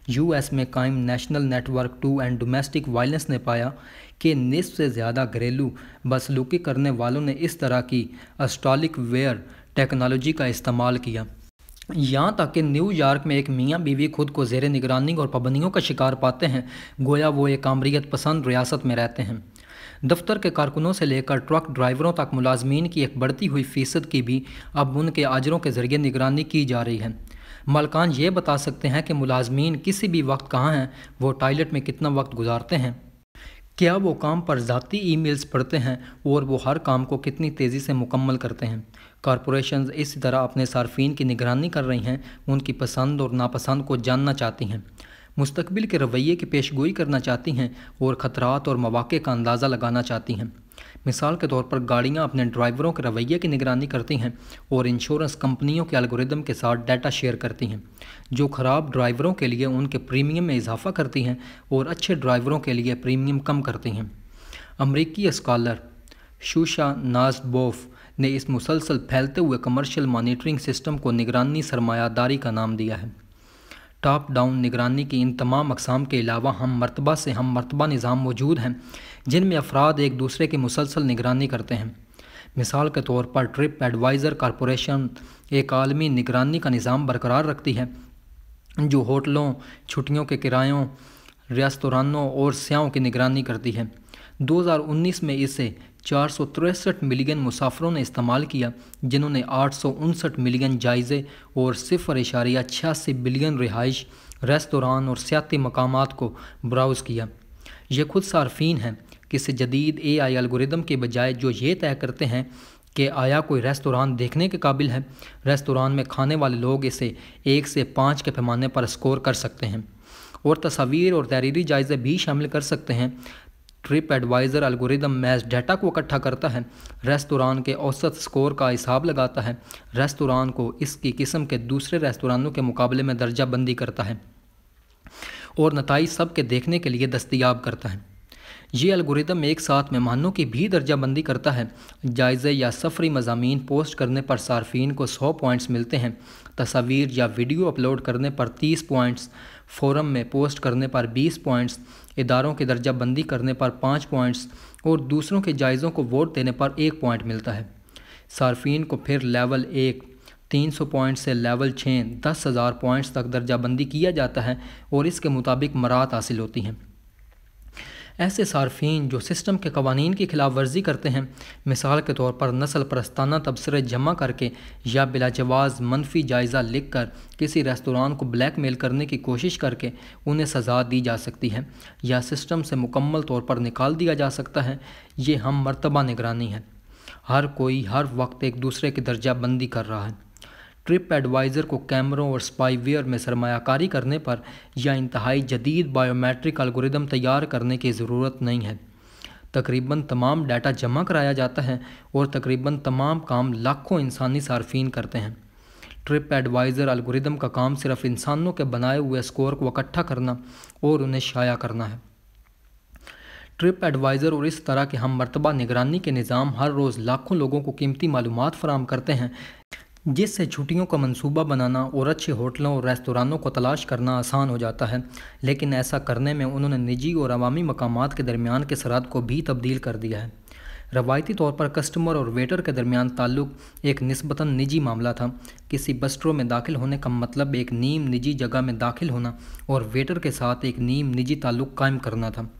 यूएस में कायम National Network to End Domestic Violence ने पाया कि निसफ से ज़्यादा घरेलू बसलूकी करने वालों ने इस तरह की अस्टॉलिक वेयर टेक्नोलॉजी का इस्तेमाल किया। यहाँ तक कि न्यूयॉर्क में एक मियाँ बीवी खुद को जेर निगरानी और पाबंदियों का शिकार पाते हैं, गोया वो एक आमरीत पसंद रियासत में रहते हैं। दफ्तर के कारकुनों से लेकर ट्रक ड्राइवरों तक मुलाजमीन की एक बढ़ती हुई फ़ीसद की भी अब उनके आजरों के ज़रिए निगरानी की जा रही है। मालकान ये बता सकते हैं कि मुलाजमीन किसी भी वक्त कहाँ हैं, वो टॉयलेट में कितना वक्त गुजारते हैं। क्या वो काम पर ज़ाती ईमेल्स पढ़ते हैं और वो हर काम को कितनी तेज़ी से मुकम्मल करते हैं? कॉरपोरेशन इसी तरह अपने सार्फिन की निगरानी कर रही हैं, उनकी पसंद और नापसंद को जानना चाहती हैं। मुस्तबिल के रवैये की पेशगोई करना चाहती हैं और ख़तरात और मौाक़े का अंदाज़ा लगाना चाहती हैं। मिसाल के तौर पर गाड़ियाँ अपने ड्राइवरों के रवैये की निगरानी करती हैं और इंश्योरेंस कंपनियों के अलगोरिदम के साथ डाटा शेयर करती हैं, जो ख़राब ड्राइवरों के लिए उनके प्रीमियम में इजाफा करती हैं और अच्छे ड्राइवरों के लिए प्रीमियम कम करती हैं। अमरीकी स्कॉलर शूशा नाजबोफ ने इस मुसलसल फैलते हुए कमर्शियल मॉनिटरिंग सिस्टम को निगरानी सरमायादारी का नाम दिया है। टॉप डाउन निगरानी की इन तमाम अकसाम के अलावा हम मरतबा से हम मरतबा निज़ाम मौजूद हैं, जिनमें अफराद एक दूसरे की मुसलसल निगरानी करते हैं। मिसाल के तौर पर ट्रिप एडवाइज़र कॉरपोरेशन एक आलमी निगरानी का निज़ाम बरकरार रखती है, जो होटलों, छुट्टियों के किरायों, रेस्तरानों और स्याओं की निगरानी करती है। 2019 में इसे चार सौ तिरसठ मिलियन मुसाफरों ने इस्तेमाल किया, जिन्होंने आठ सौ उनसठ मिलियन जायज़े और सिफर इशारिया छियासी बिलियन रिहाइश, रेस्तरान और सियाती मकाम को ब्राउज़ किया। ये खुद सार्फिन हैं किसी जदीद ए आई अलगोरिदम के बजाय जो ये तय करते हैं कि आया कोई रेस्तरान देखने के काबिल है, रेस्तरान में खाने वाले लोग इसे एक से पाँच के पैमाने पर स्कोर कर सकते हैं और तस्वीर और तहरीरी जायज़े भी शामिल कर सकते हैं। Tripadvisor algorithm match data को इकट्ठा करता है रेस्तरान के औसत स्कोर का हिसाब लगाता है। रेस्तरान को इसकी किस्म के दूसरे रेस्तरानों के मुकाबले में दर्जा बंदी करता है और नतज सब के देखने के लिए दस्तियाब करता है। ये अलगोरिदम एक साथ मेहमानों की भी दर्जा बंदी करता है। जायज़े या सफरी मजामी पोस्ट करने पर सार्फिन को सौ पॉइंट्स मिलते हैं। तस्वीर या वीडियो अपलोड करने पर तीस पॉइंट्स। फ़ोरम में पोस्ट करने पर बीस पॉइंट्स, इदारों की दर्जाबंदी करने पर 5 पॉइंट्स और दूसरों के जायज़ों को वोट देने पर एक पॉइंट मिलता है। सार्फिन को फिर लेवल एक, तीन सौ पॉइंट से लेवल छः दस हज़ार पॉइंट्स तक दर्जाबंदी किया जाता है और इसके मुताबिक मरात हासिल होती हैं। ऐसे सार्फिन जो सिस्टम के कवानीन की खिलाफ वर्जी करते हैं। मिसाल के तौर पर नस्ल परस्ताना तबसरे जमा करके या बिलाजवाज़ मनफी जायज़ा लिख कर किसी रेस्तरान को ब्लैक मेल करने की कोशिश करके उन्हें सज़ा दी जा सकती है या सिस्टम से मुकम्मल तौर पर निकाल दिया जा सकता है, ये हम मरतबा निगरानी है। हर कोई हर वक्त एक दूसरे की दर्जा बंदी कर रहा है। ट्रिप एडवाइज़र को कैमरों और स्पाईवेयर में सरमाकारी करने पर या इंतहाई जदीद बायोमेट्रिक अलगोरिदम तैयार करने की ज़रूरत नहीं है। तकरीबन तमाम डाटा जमा कराया जाता है और तकरीबन तमाम काम लाखों इंसानी सार्फिन करते हैं। ट्रिप एडवाइज़र अलगोरिदम का काम सिर्फ़ इंसानों के बनाए हुए स्कोर को इकट्ठा करना और उन्हें शाया करना है। ट्रिप एडवाइज़र और इस तरह के हम मरतबा निगरानी के निज़ाम हर रोज़ लाखों लोगों को कीमती मालूम फराम करते हैं। जिससे छुट्टियों का मंसूबा बनाना और अच्छे होटलों और रेस्तरानों को तलाश करना आसान हो जाता है। लेकिन ऐसा करने में उन्होंने निजी और अवामी मकाम के दरमियान के सराद को भी तब्दील कर दिया है। रवायती तौर पर कस्टमर और वेटर के दरमियान ताल्लुक एक नस्बता निजी मामला था। किसी बस्टरों में दाखिल होने का मतलब एक नीम निजी जगह में दाखिल होना और वेटर के साथ एक नीम निजी ताल्लुक कायम करना था।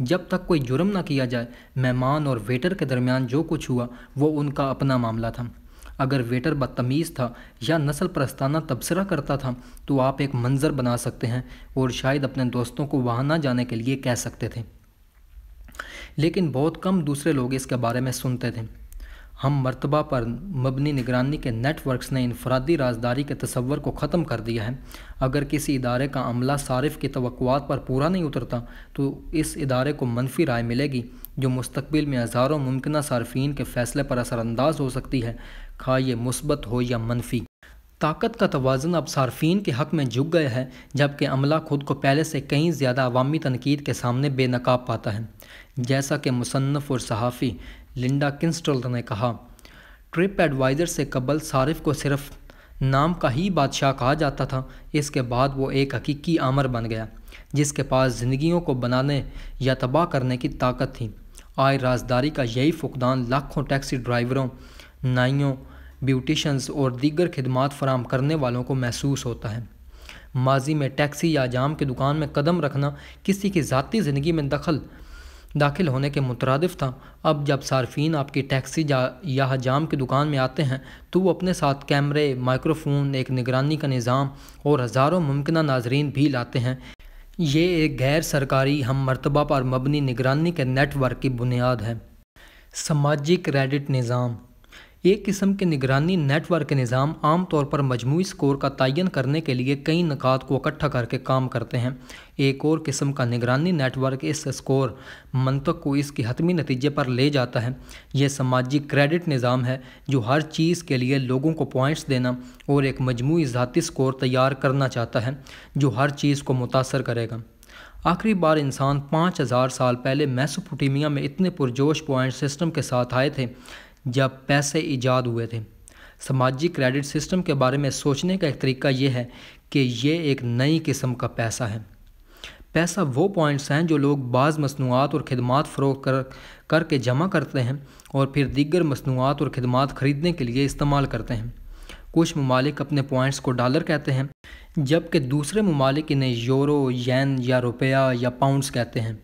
जब तक कोई जुर्म ना किया जाए, मेहमान और वेटर के दरमियान जो कुछ हुआ, वो उनका अपना मामला था। अगर वेटर बदतमीज़ था या नस्ल प्रस्ताना तबसरा करता था तो आप एक मंज़र बना सकते हैं और शायद अपने दोस्तों को वहाँ ना जाने के लिए कह सकते थे। लेकिन बहुत कम दूसरे लोग इसके बारे में सुनते थे। हम मरतबा पर मबनी निगरानी के नेटवर्क्स ने इनफरादी राजदारी के तस्वर को ख़त्म कर दिया है। अगर किसी इदारे का अमला सारिफ की तो पर पूरा नहीं उतरता तो इस इदारे को मनफी राय मिलेगी, जो मुस्तबिल में हज़ारों मुमकिन सार्फिन के फ़ैसले पर असरानंदाज हो सकती है। खा ये मुस्बत हो या मनफी। ताकत का तोज़न अब सार्फिन के हक़ में झुक गया है, जबकि अमला खुद को पहले से कहीं ज़्यादा अवामी तनकीद के सामने बेनकाब पाता है। जैसा कि मुसनफ़ और सहाफ़ी लिंडा किंस्टल ने कहा, ट्रिप एडवाइज़र से कबल सारिफ को सिर्फ़ नाम का ही बादशाह कहा जाता था, इसके बाद वो एक हकीकी आमर बन गया, जिसके पास ज़िंदगियों को बनाने या तबाह करने की ताकत थी। आय राजदारी का यही फुकदान लाखों टैक्सी ड्राइवरों, नाइयों ब्यूटिशंस और दीगर खदमात फराम करने वालों को महसूस होता है। माजी में टैक्सी या जाम की दुकान में कदम रखना किसी की ज़ाती ज़िंदगी में दखल दाखिल होने के मुतरदफ था। अब जब सार्फिन आपकी टैक्सी या जाम की दुकान में आते हैं तो वो अपने साथ कैमरे, माइक्रोफोन, एक निगरानी का निज़ाम और हज़ारों मुमकिन नाजरीन भी लाते हैं। ये एक गैर सरकारी, हम मरतबा पर मबनी निगरानी के नेटवर्क की बुनियाद है। समाजी क्रेडिट निज़ाम एक किस्म के निगरानी नेटवर्क के निज़ाम आम तौर पर मजमू स्कोर का तयन करने के लिए कई नकात को इकट्ठा करके काम करते हैं। एक और किस्म का निगरानी नेटवर्क इस स्कोर मंतक को इसके हतमी नतीजे पर ले जाता है। यह समाजी क्रेडिट निज़ाम है, जो हर चीज़ के लिए लोगों को पॉइंट्स देना और एक मजमू ज़ाती स्कोर तैयार करना चाहता है, जो हर चीज़ को मुतासर करेगा। आखिरी बार इंसान पाँच हज़ार साल पहले मैसोपोटामिया में इतने पुरजोश पॉइंट सिस्टम के साथ आए थे जब पैसे ईजाद हुए थे। समाजी क्रेडिट सिस्टम के बारे में सोचने का एक तरीका ये है कि ये एक नई किस्म का पैसा है। पैसा वो पॉइंट्स हैं जो लोग बाज़ मसनूआत और ख़दमात फ़रोग कर, करके जमा करते हैं और फिर दीगर मसनूआत और ख़दमात ख़रीदने के लिए इस्तेमाल करते हैं। कुछ ममालिक अपने पॉइंट्स को डॉलर कहते हैं, जबकि दूसरे ममालिक इन्हें यूरो, येन या रुपया या पाउंड्स कहते हैं।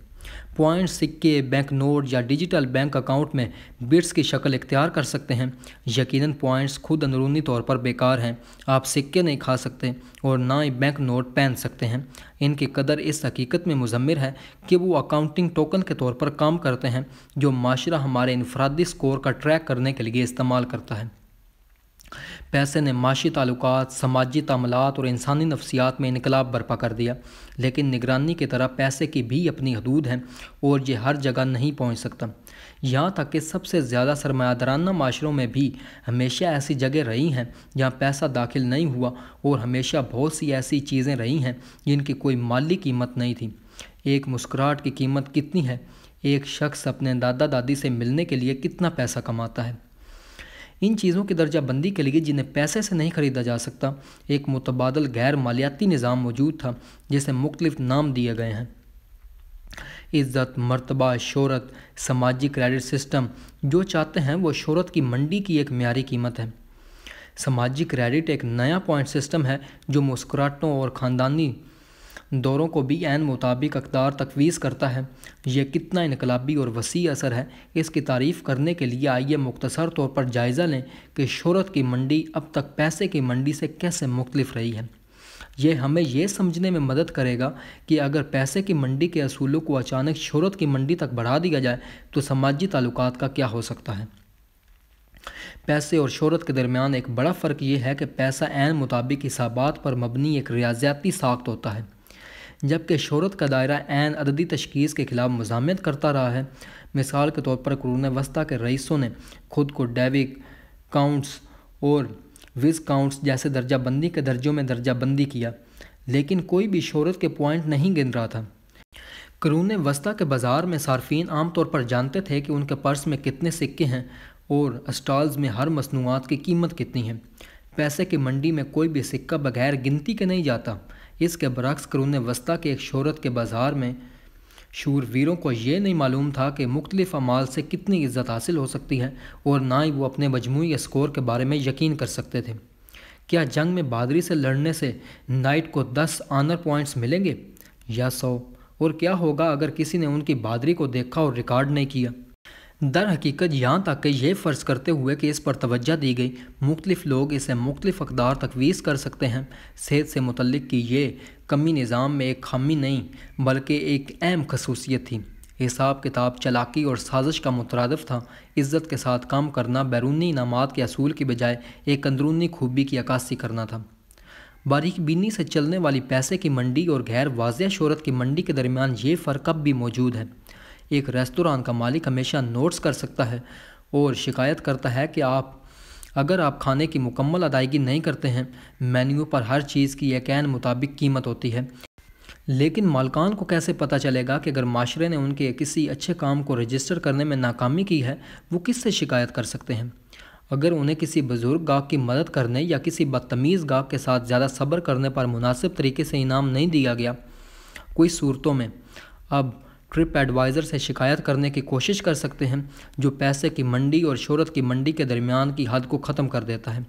पॉइंट सिक्के बैंक नोट या डिजिटल बैंक अकाउंट में बिट्स की शक्ल इख्तियार कर सकते हैं। यकीनन पॉइंट्स खुद अंदरूनी तौर पर बेकार हैं। आप सिक्के नहीं खा सकते और ना ही बैंक नोट पहन सकते हैं। इनकी कदर इस हकीकत में मुजम्मिर है कि वो अकाउंटिंग टोकन के तौर पर काम करते हैं, जो माशरा हमारे इनफरादी स्कोर का ट्रैक करने के लिए इस्तेमाल करता है। पैसे ने माशी ताल्लुक समाजी तमलात और इंसानी नफसियात में इनकलाब बर्पा कर दिया। लेकिन निगरानी की तरह पैसे की भी अपनी हदूद हैं और ये हर जगह नहीं पहुँच सकता। यहाँ तक कि सबसे ज़्यादा सरमायादाराना माशरों में भी हमेशा ऐसी जगह रही हैं जहाँ पैसा दाखिल नहीं हुआ और हमेशा बहुत सी ऐसी चीज़ें रही हैं जिनकी कोई माली कीमत नहीं थी। एक मुस्कुराहट की कीमत कितनी है? एक शख्स अपने दादा दादी से मिलने के लिए कितना पैसा कमाता है? इन चीज़ों की दर्जा बंदी के लिए जिन्हें पैसे से नहीं ख़रीदा जा सकता, एक मुतबादल गैर मालियाती निज़ाम मौजूद था, जिसे मुख्तलिफ़ नाम दिए गए हैं। इज़्ज़त, मरतबा, शहरत, समाजी क्रेडिट सिस्टम, जो चाहते हैं वो शहरत की मंडी की एक म्यारी कीमत है। समाजी क्रेडिट एक नया पॉइंट सिस्टम है, जो मुस्कुराहटों और ख़ानदानी दौरों को भी एन मुताबिक अकदार तकवीज़ करता है। यह कितना इनकलाबी और वसी असर है, इसकी तारीफ़ करने के लिए आइए मुख्तसर तौर पर जायज़ा लें कि शहरत की मंडी अब तक पैसे की मंडी से कैसे मुख्तलिफ़ रही है। यह हमें यह समझने में मदद करेगा कि अगर पैसे की मंडी के असूलों को अचानक शहरत की मंडी तक बढ़ा दिया जाए तो समाजी ताल्लुक का क्या हो सकता है? पैसे और शहरत के दरमियान एक बड़ा फ़र्क यह है कि पैसा एन मुताबिक हिसाबात पर मबनी एक रियाजियाती साख्त होता है। जबकि शहरत का दायरा एन अददी तशखीस के ख़िलाफ़ मजामत करता रहा है। मिसाल के तौर पर कुरून वस्ती के रईसों ने खुद को डेविक काउंट्स और विज काउंट्स जैसे दर्जा बंदी के दर्जों में दर्जा बंदी किया, लेकिन कोई भी शहरत के पॉइंट नहीं गिन रहा था। करून वस्ती के बाज़ार में सार्फिन आमतौर पर जानते थे कि उनके पर्स में कितने सिक्के हैं और स्टॉल्स में हर मसनूआत की कीमत कितनी है। पैसे की मंडी में कोई भी सिक्का बगैर गिनती के नहीं जाता। इसके बरक्स करून वस्ता के एक शहरत के बाज़ार में शूरवीरों को ये नहीं मालूम था कि मुख्तलिफ़ अमाल से कितनी इज़्ज़त हासिल हो सकती है और ना ही वो अपने मजमू स्कोर के बारे में यकीन कर सकते थे। क्या जंग में बहादरी से लड़ने से नाइट को दस आनर पॉइंट्स मिलेंगे? या सौ? और क्या होगा अगर किसी ने उनकी बहादरी को देखा और रिकॉर्ड नहीं किया? दर हकीकत यहाँ तक कि यह फ़र्ज़ करते हुए कि इस पर तवज्जो दी गई। मुख्तलिफ़ लोग इसे मुख्तलिफ़ अकदार तकवीज़ कर सकते हैं। सेहत से मुतलक की ये कमी निज़ाम में एक खामी नहीं, बल्कि एक अहम खसूसियत थी। हिसाब किताब चलाकी और साजिश का मुतरदफ था। इज़्ज़त के साथ काम करना बैरूनी इनामात के असूल की बजाय एक अंदरूनी खूबी की अक्सी करना था। बारीक बीनी से चलने वाली पैसे की मंडी और गैर वाजिया शहरत की मंडी के दरमियान ये फ़र्क अब भी मौजूद है। एक रेस्तोरां का मालिक हमेशा नोट्स कर सकता है और शिकायत करता है कि आप, अगर आप खाने की मुकम्मल अदायगी नहीं करते हैं, मेन्यू पर हर चीज़ की एक एन मुताबिक कीमत होती है। लेकिन मालकान को कैसे पता चलेगा कि अगर माशरे ने उनके किसी अच्छे काम को रजिस्टर करने में नाकामी की है, वो किससे शिकायत कर सकते हैं? अगर उन्हें किसी बुज़ुर्ग गाहक की मदद करने या किसी बदतमीज़ गाहक के साथ ज़्यादा सब्र करने पर मुनासिब तरीके से इनाम नहीं दिया गया, कोई सूरतों में। अब ट्रिप एडवाइज़र से शिकायत करने की कोशिश कर सकते हैं, जो पैसे की मंडी और शहरत की मंडी के दरमियान की हद को ख़त्म कर देता है।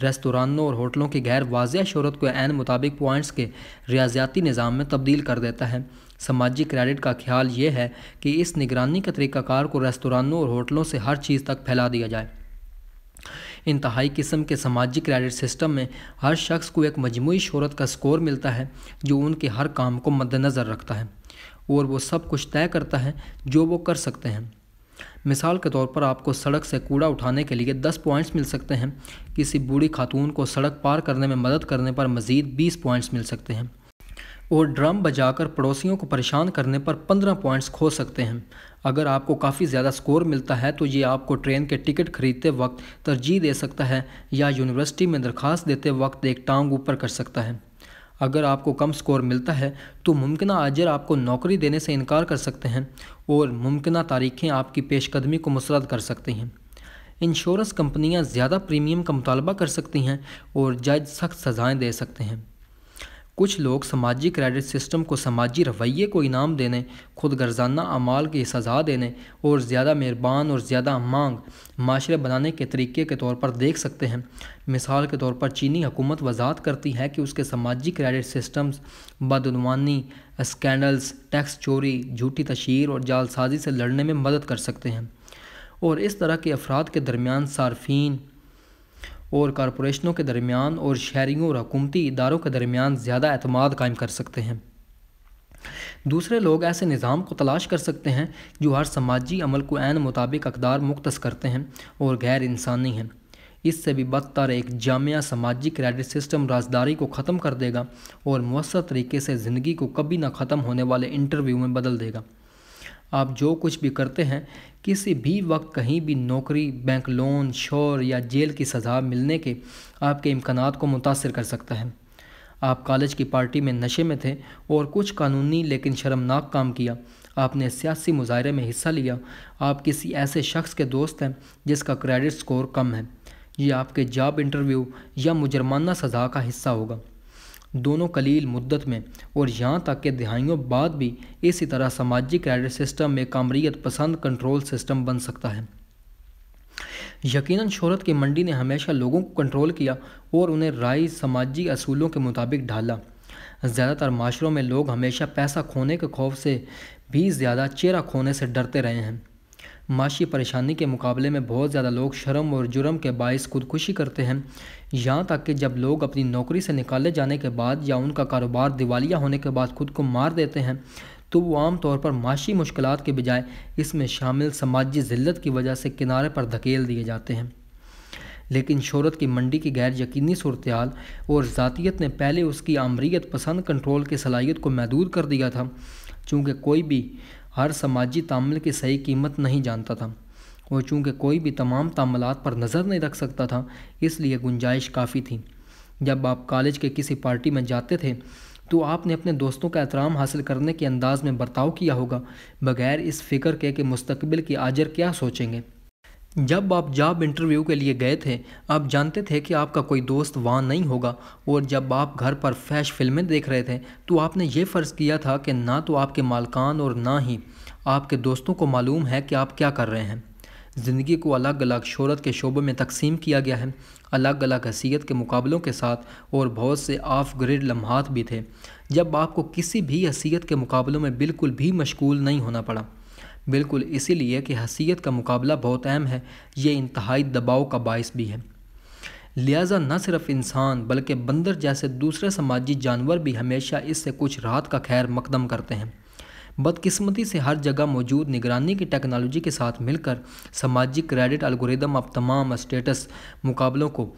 रेस्तरानों और होटलों की गैर वाजिया शहरत को एन मुताबिक पॉइंट्स के रियाजती निज़ाम में तब्दील कर देता है। समाजी क्रेडिट का ख्याल ये है कि इस निगरानी के तरीक़ाकार को रेस्तरानों और होटलों से हर चीज़ तक फैला दिया जाए। इंतहाई किस्म के समाजी क्रेडिट सिस्टम में हर शख्स को एक मजमू शहरत का स्कोर मिलता है, जो उनके हर काम को मद्दनज़र रखता है। और वो सब कुछ तय करता है जो वो कर सकते हैं। मिसाल के तौर पर आपको सड़क से कूड़ा उठाने के लिए दस पॉइंट्स मिल सकते हैं। किसी बूढ़ी खातून को सड़क पार करने में मदद करने पर मज़ीद बीस पॉइंट्स मिल सकते हैं। और ड्रम बजाकर पड़ोसियों को परेशान करने पर पंद्रह पॉइंट्स खो सकते हैं। अगर आपको काफ़ी ज़्यादा स्कोर मिलता है तो ये आपको ट्रेन के टिकट खरीदते वक्त तरजीह दे सकता है या यूनिवर्सिटी में दरख्वास्त देते वक्त एक टांग ऊपर कर सकता है। अगर आपको कम स्कोर मिलता है तो मुमकिन अजर आपको नौकरी देने से इनकार कर सकते हैं और मुमकिन तारीखें आपकी पेशकदमी को मुस्रद कर सकती हैं। इंश्योरेंस कंपनियाँ ज़्यादा प्रीमियम का मुतालबा कर सकती हैं और जज सख्त सज़ाएँ दे सकते हैं। कुछ लोग समाजी क्रेडिट सिस्टम को समाजी रवैये को इनाम देने, खुद गर्जाना अमाल की सज़ा देने और ज़्यादा मेहरबान और ज़्यादा मांग माशरे बनाने के तरीके के तौर पर देख सकते हैं। मिसाल के तौर पर चीनी हुकूमत वजात करती है कि उसके समाजी क्रेडिट सिस्टम्स, बदनवानी, स्कैंडल्स, टैक्स चोरी, झूठी तशीर और जालसाजी से लड़ने में मदद कर सकते हैं। और इस तरह के अफराद के दरमियान सार्फिन और कॉरपोरेशनों के दरमियान और शहरीों और हुकूमती इदारों के दरमियान ज़्यादा अतमाद कायम कर सकते हैं। दूसरे लोग ऐसे निज़ाम को तलाश कर सकते हैं जो हर समाजी अमल को एन मुताबिक अकदार मुख्त करते हैं और गैर इंसानी हैं। इससे भी बदतर एक जामिया समाजी क्रेडिट सिस्टम राजदारी को ख़त्म कर देगा और मौसर तरीके से ज़िंदगी को कभी ना ख़त्म होने वाले इंटरव्यू में बदल देगा। आप जो कुछ भी करते हैं, किसी भी वक्त कहीं भी नौकरी बैंक लोन शोर या जेल की सज़ा मिलने के आपके इम्कान को मुतासर कर सकता है। आप कॉलेज की पार्टी में नशे में थे और कुछ कानूनी लेकिन शर्मनाक काम किया। आपने सियासी मुजाहरे में हिस्सा लिया। आप किसी ऐसे शख्स के दोस्त हैं जिसका क्रेडिट स्कोर कम है। ये आपके जॉब इंटरव्यू या मुजरमाना सज़ा का हिस्सा होगा। दोनों कलील मुद्दत में और यहाँ तक कि दहाइयों बाद भी इसी तरह समाजी क्रेडिट सिस्टम में कामरीत पसंद कंट्रोल सिस्टम बन सकता है। यकीनन शहरत की मंडी ने हमेशा लोगों को कंट्रोल किया और उन्हें राय समाजी असूलों के मुताबिक ढाला। ज़्यादातर माशरों में लोग हमेशा पैसा खोने के खौफ से भी ज़्यादा चेहरा खोने से डरते रहे हैं। माशी परेशानी के मुकाबले में बहुत ज़्यादा लोग शर्म और जुर्म के बायस खुदकुशी करते हैं। यहाँ तक कि जब लोग अपनी नौकरी से निकाले जाने के बाद या उनका कारोबार दिवालिया होने के बाद खुद को मार देते हैं तो वो आम तौर पर माशी मुश्किल के बजाय इसमें शामिल समाजी ज़िल्त की वजह से किनारे पर धकेल दिए जाते हैं। लेकिन शहरत की मंडी की गैर यकीनी सूरत और ज़ातियत ने पहले उसकी आमरीत पसंद कंट्रोल की सलाहियत को महदूद कर दिया था, चूँकि कोई भी हर समाजी तामल की सही कीमत नहीं जानता था। और चूँकि कोई भी तमाम तामलात पर नज़र नहीं रख सकता था, इसलिए गुंजाइश काफ़ी थी। जब आप कॉलेज के किसी पार्टी में जाते थे तो आपने अपने दोस्तों का एहतराम हासिल करने के अंदाज में बर्ताव किया होगा। बगैर इस फ़िक्र के कि मुस्तकबिल की आजर क्या सोचेंगे। जब आप जॉब इंटरव्यू के लिए गए थे, आप जानते थे कि आपका कोई दोस्त वहाँ नहीं होगा, और जब आप घर पर फैश फ़िल्में देख रहे थे तो आपने ये फ़र्ज़ किया था कि ना तो आपके मालकान और ना ही आपके दोस्तों को मालूम है कि आप क्या कर रहे हैं। ज़िंदगी को अलग अलग शहरत के शोबों में तकसीम किया गया है। अलग अलग हैसियत के मुकाबलों के साथ और बहुत से ऑफ़ ग्रिड लम्हात भी थे। जब आपको किसी भी हैसियत के मुकाबलों में बिल्कुल भी मशगूल नहीं होना पड़ा। बिल्कुल इसीलिए कि हसीियत का मुकाबला बहुत अहम है। ये इंतहाई दबाव का बायस भी है। लिहाजा न सिर्फ़ इंसान, बल्कि बंदर जैसे दूसरे समाजी जानवर भी हमेशा इससे कुछ राहत का खैर मकदम करते हैं। बदकिस्मती से हर जगह मौजूद निगरानी की टेक्नोलॉजी के साथ मिलकर समाजी क्रेडिट अलगोरिदम अब तमाम स्टेटस मुकाबलों को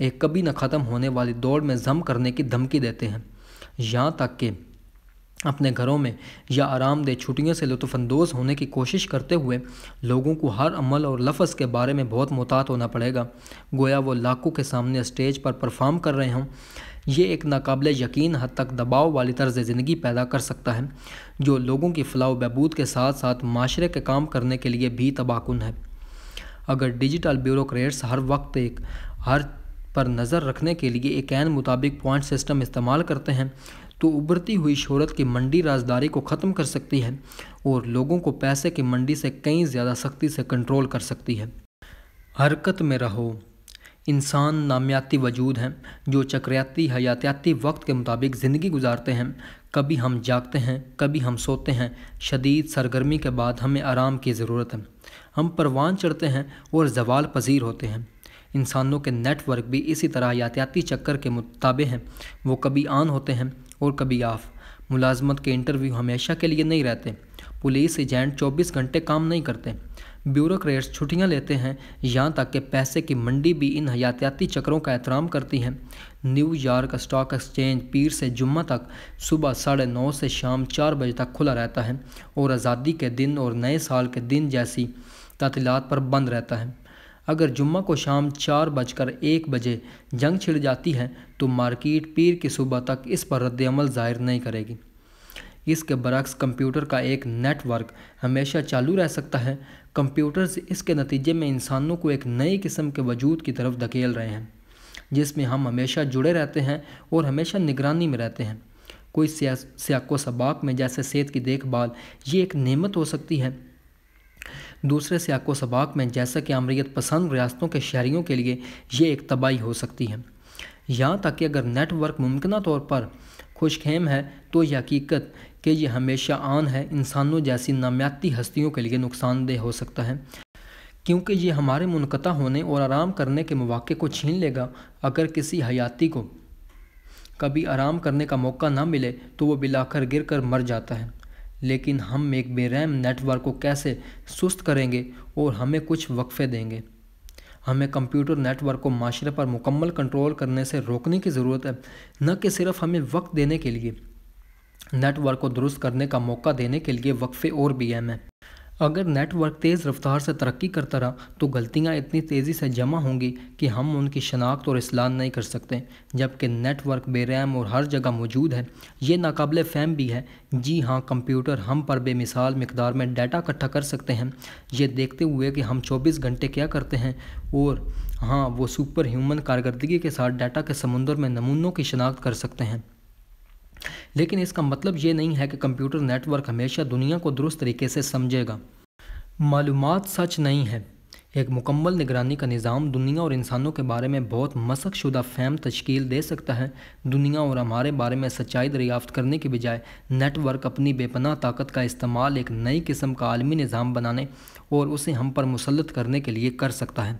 एक कभी न ख़त्म होने वाली दौड़ में जम करने की धमकी देते हैं। यहाँ तक कि अपने घरों में या आरामदेह छुट्टियों से लुत्फानंदोज़ होने की कोशिश करते हुए लोगों को हर अमल और लफ्ज़ के बारे में बहुत मोहतात होना पड़ेगा। गोया वो लाखों के सामने स्टेज पर परफॉर्म कर रहे हों। ये एक नाकबले यकीन हद तक दबाव वाली तर्ज ज़िंदगी पैदा कर सकता है, जो लोगों की फ़लाह बहबूद के साथ साथ माशरे के काम करने के लिए भी तबाहकुन है। अगर डिजिटल ब्यूरोक्रेट्स हर वक्त एक, हर पर नज़र रखने के लिए एक एन मुताबिक पॉइंट सिस्टम इस्तेमाल करते हैं तो उभरती हुई शहरत की मंडी राजदारी को ख़त्म कर सकती है और लोगों को पैसे की मंडी से कई ज़्यादा सख्ती से कंट्रोल कर सकती है। हरकत में रहो। इंसान नामियाती वजूद हैं, जो चक्रियाती हयातियाती वक्त के मुताबिक ज़िंदगी गुजारते हैं। कभी हम जागते हैं, कभी हम सोते हैं। शदीद सरगर्मी के बाद हमें आराम की ज़रूरत है। हम परवान चढ़ते हैं और जवाल पजीर होते हैं। इंसानों के नेटवर्क भी इसी तरह यातायाती चक्कर के मुताबे हैं। वो कभी आन होते हैं और कभी ऑफ़ मुलाजमत के इंटरव्यू हमेशा के लिए नहीं रहते। पुलिस एजेंट 24 घंटे काम नहीं करते। ब्यूरोक्रेट्स छुट्टियाँ लेते हैं, यहाँ तक कि पैसे की मंडी भी इन हयातियाती चक्रों का एहतराम करती है। न्यूयॉर्क स्टॉक एक्सचेंज पीर से जुम्मा तक सुबह साढ़े नौ से शाम चार बजे तक खुला रहता है और आज़ादी के दिन और नए साल के दिन जैसी तातीलत पर बंद रहता है। अगर जुम्मा को शाम चार बजकर एक बजे जंग छिड़ जाती है तो मार्केट पीर की सुबह तक इस पर रद्दमल ज़ाहिर नहीं करेगी। इसके बरक्स कंप्यूटर का एक नेटवर्क हमेशा चालू रह सकता है। कंप्यूटर्स इसके नतीजे में इंसानों को एक नई किस्म के वजूद की तरफ़ धकेल रहे हैं, जिसमें हम हमेशा जुड़े रहते हैं और हमेशा निगरानी में रहते हैं। कोई सियाको सबाक में जैसे सेहत की देखभाल, ये एक नेमत हो सकती है। दूसरे सियाको सबाक में जैसा कि अमरीत पसंद रियासतों के शहरीों के लिए ये एक तबाही हो सकती है। यहाँ तक कि अगर नेटवर्क मुमकिन तौर पर खुशखेम है तो यह हकीकत कि यह हमेशा आन है। इंसानों जैसी नामियाती हस्तियों के लिए नुकसानदेह हो सकता है। क्योंकि ये हमारे मुनक़ा होने और आराम करने के मौक़े को छीन लेगा। अगर किसी हयाती को कभी आराम करने का मौका ना मिले तो वो बिलाकर गिर कर मर जाता है। लेकिन हम एक बेरहम नेटवर्क को कैसे सुस्त करेंगे और हमें कुछ वक्फे देंगे? हमें कंप्यूटर नेटवर्क को माशरे पर मुकम्मल कंट्रोल करने से रोकने की ज़रूरत है, न कि सिर्फ़ हमें वक्त देने के लिए। नेटवर्क को दुरुस्त करने का मौका देने के लिए वक्फे और भी अहम हैं अगर नेटवर्क तेज़ रफ्तार से तरक्की करता रहा तो गलतियाँ इतनी तेज़ी से जमा होंगी कि हम उनकी शनाख्त और असलान नहीं कर सकते, जबकि नेटवर्क बेरैम और हर जगह मौजूद है। ये नाकबले फ़हम भी है। जी हाँ कंप्यूटर हम पर बेमिसाल मकदार में डाटा इकट्ठा कर सकते हैं। ये देखते हुए कि हम चौबीस घंटे क्या करते हैं और हाँ वो सुपर ह्यूमन कारकर्दगी के साथ डाटा के समुंदर में नमूनों की शनाख्त कर सकते हैं। लेकिन इसका मतलब ये नहीं है कि कंप्यूटर नेटवर्क हमेशा दुनिया को दुरुस्त तरीके से समझेगा। मालूम सच नहीं है। एक मुकम्मल निगरानी का निज़ाम दुनिया और इंसानों के बारे में बहुत मशक शुदा फ़हम तश्कील दे सकता है। दुनिया और हमारे बारे में सच्चाई दरियाफ्त करने के बजाय नेटवर्क अपनी बेपना ताकत का इस्तेमाल एक नई किस्म का आलमी निज़ाम बनाने और उसे हम पर मुसलत करने के लिए कर सकता है।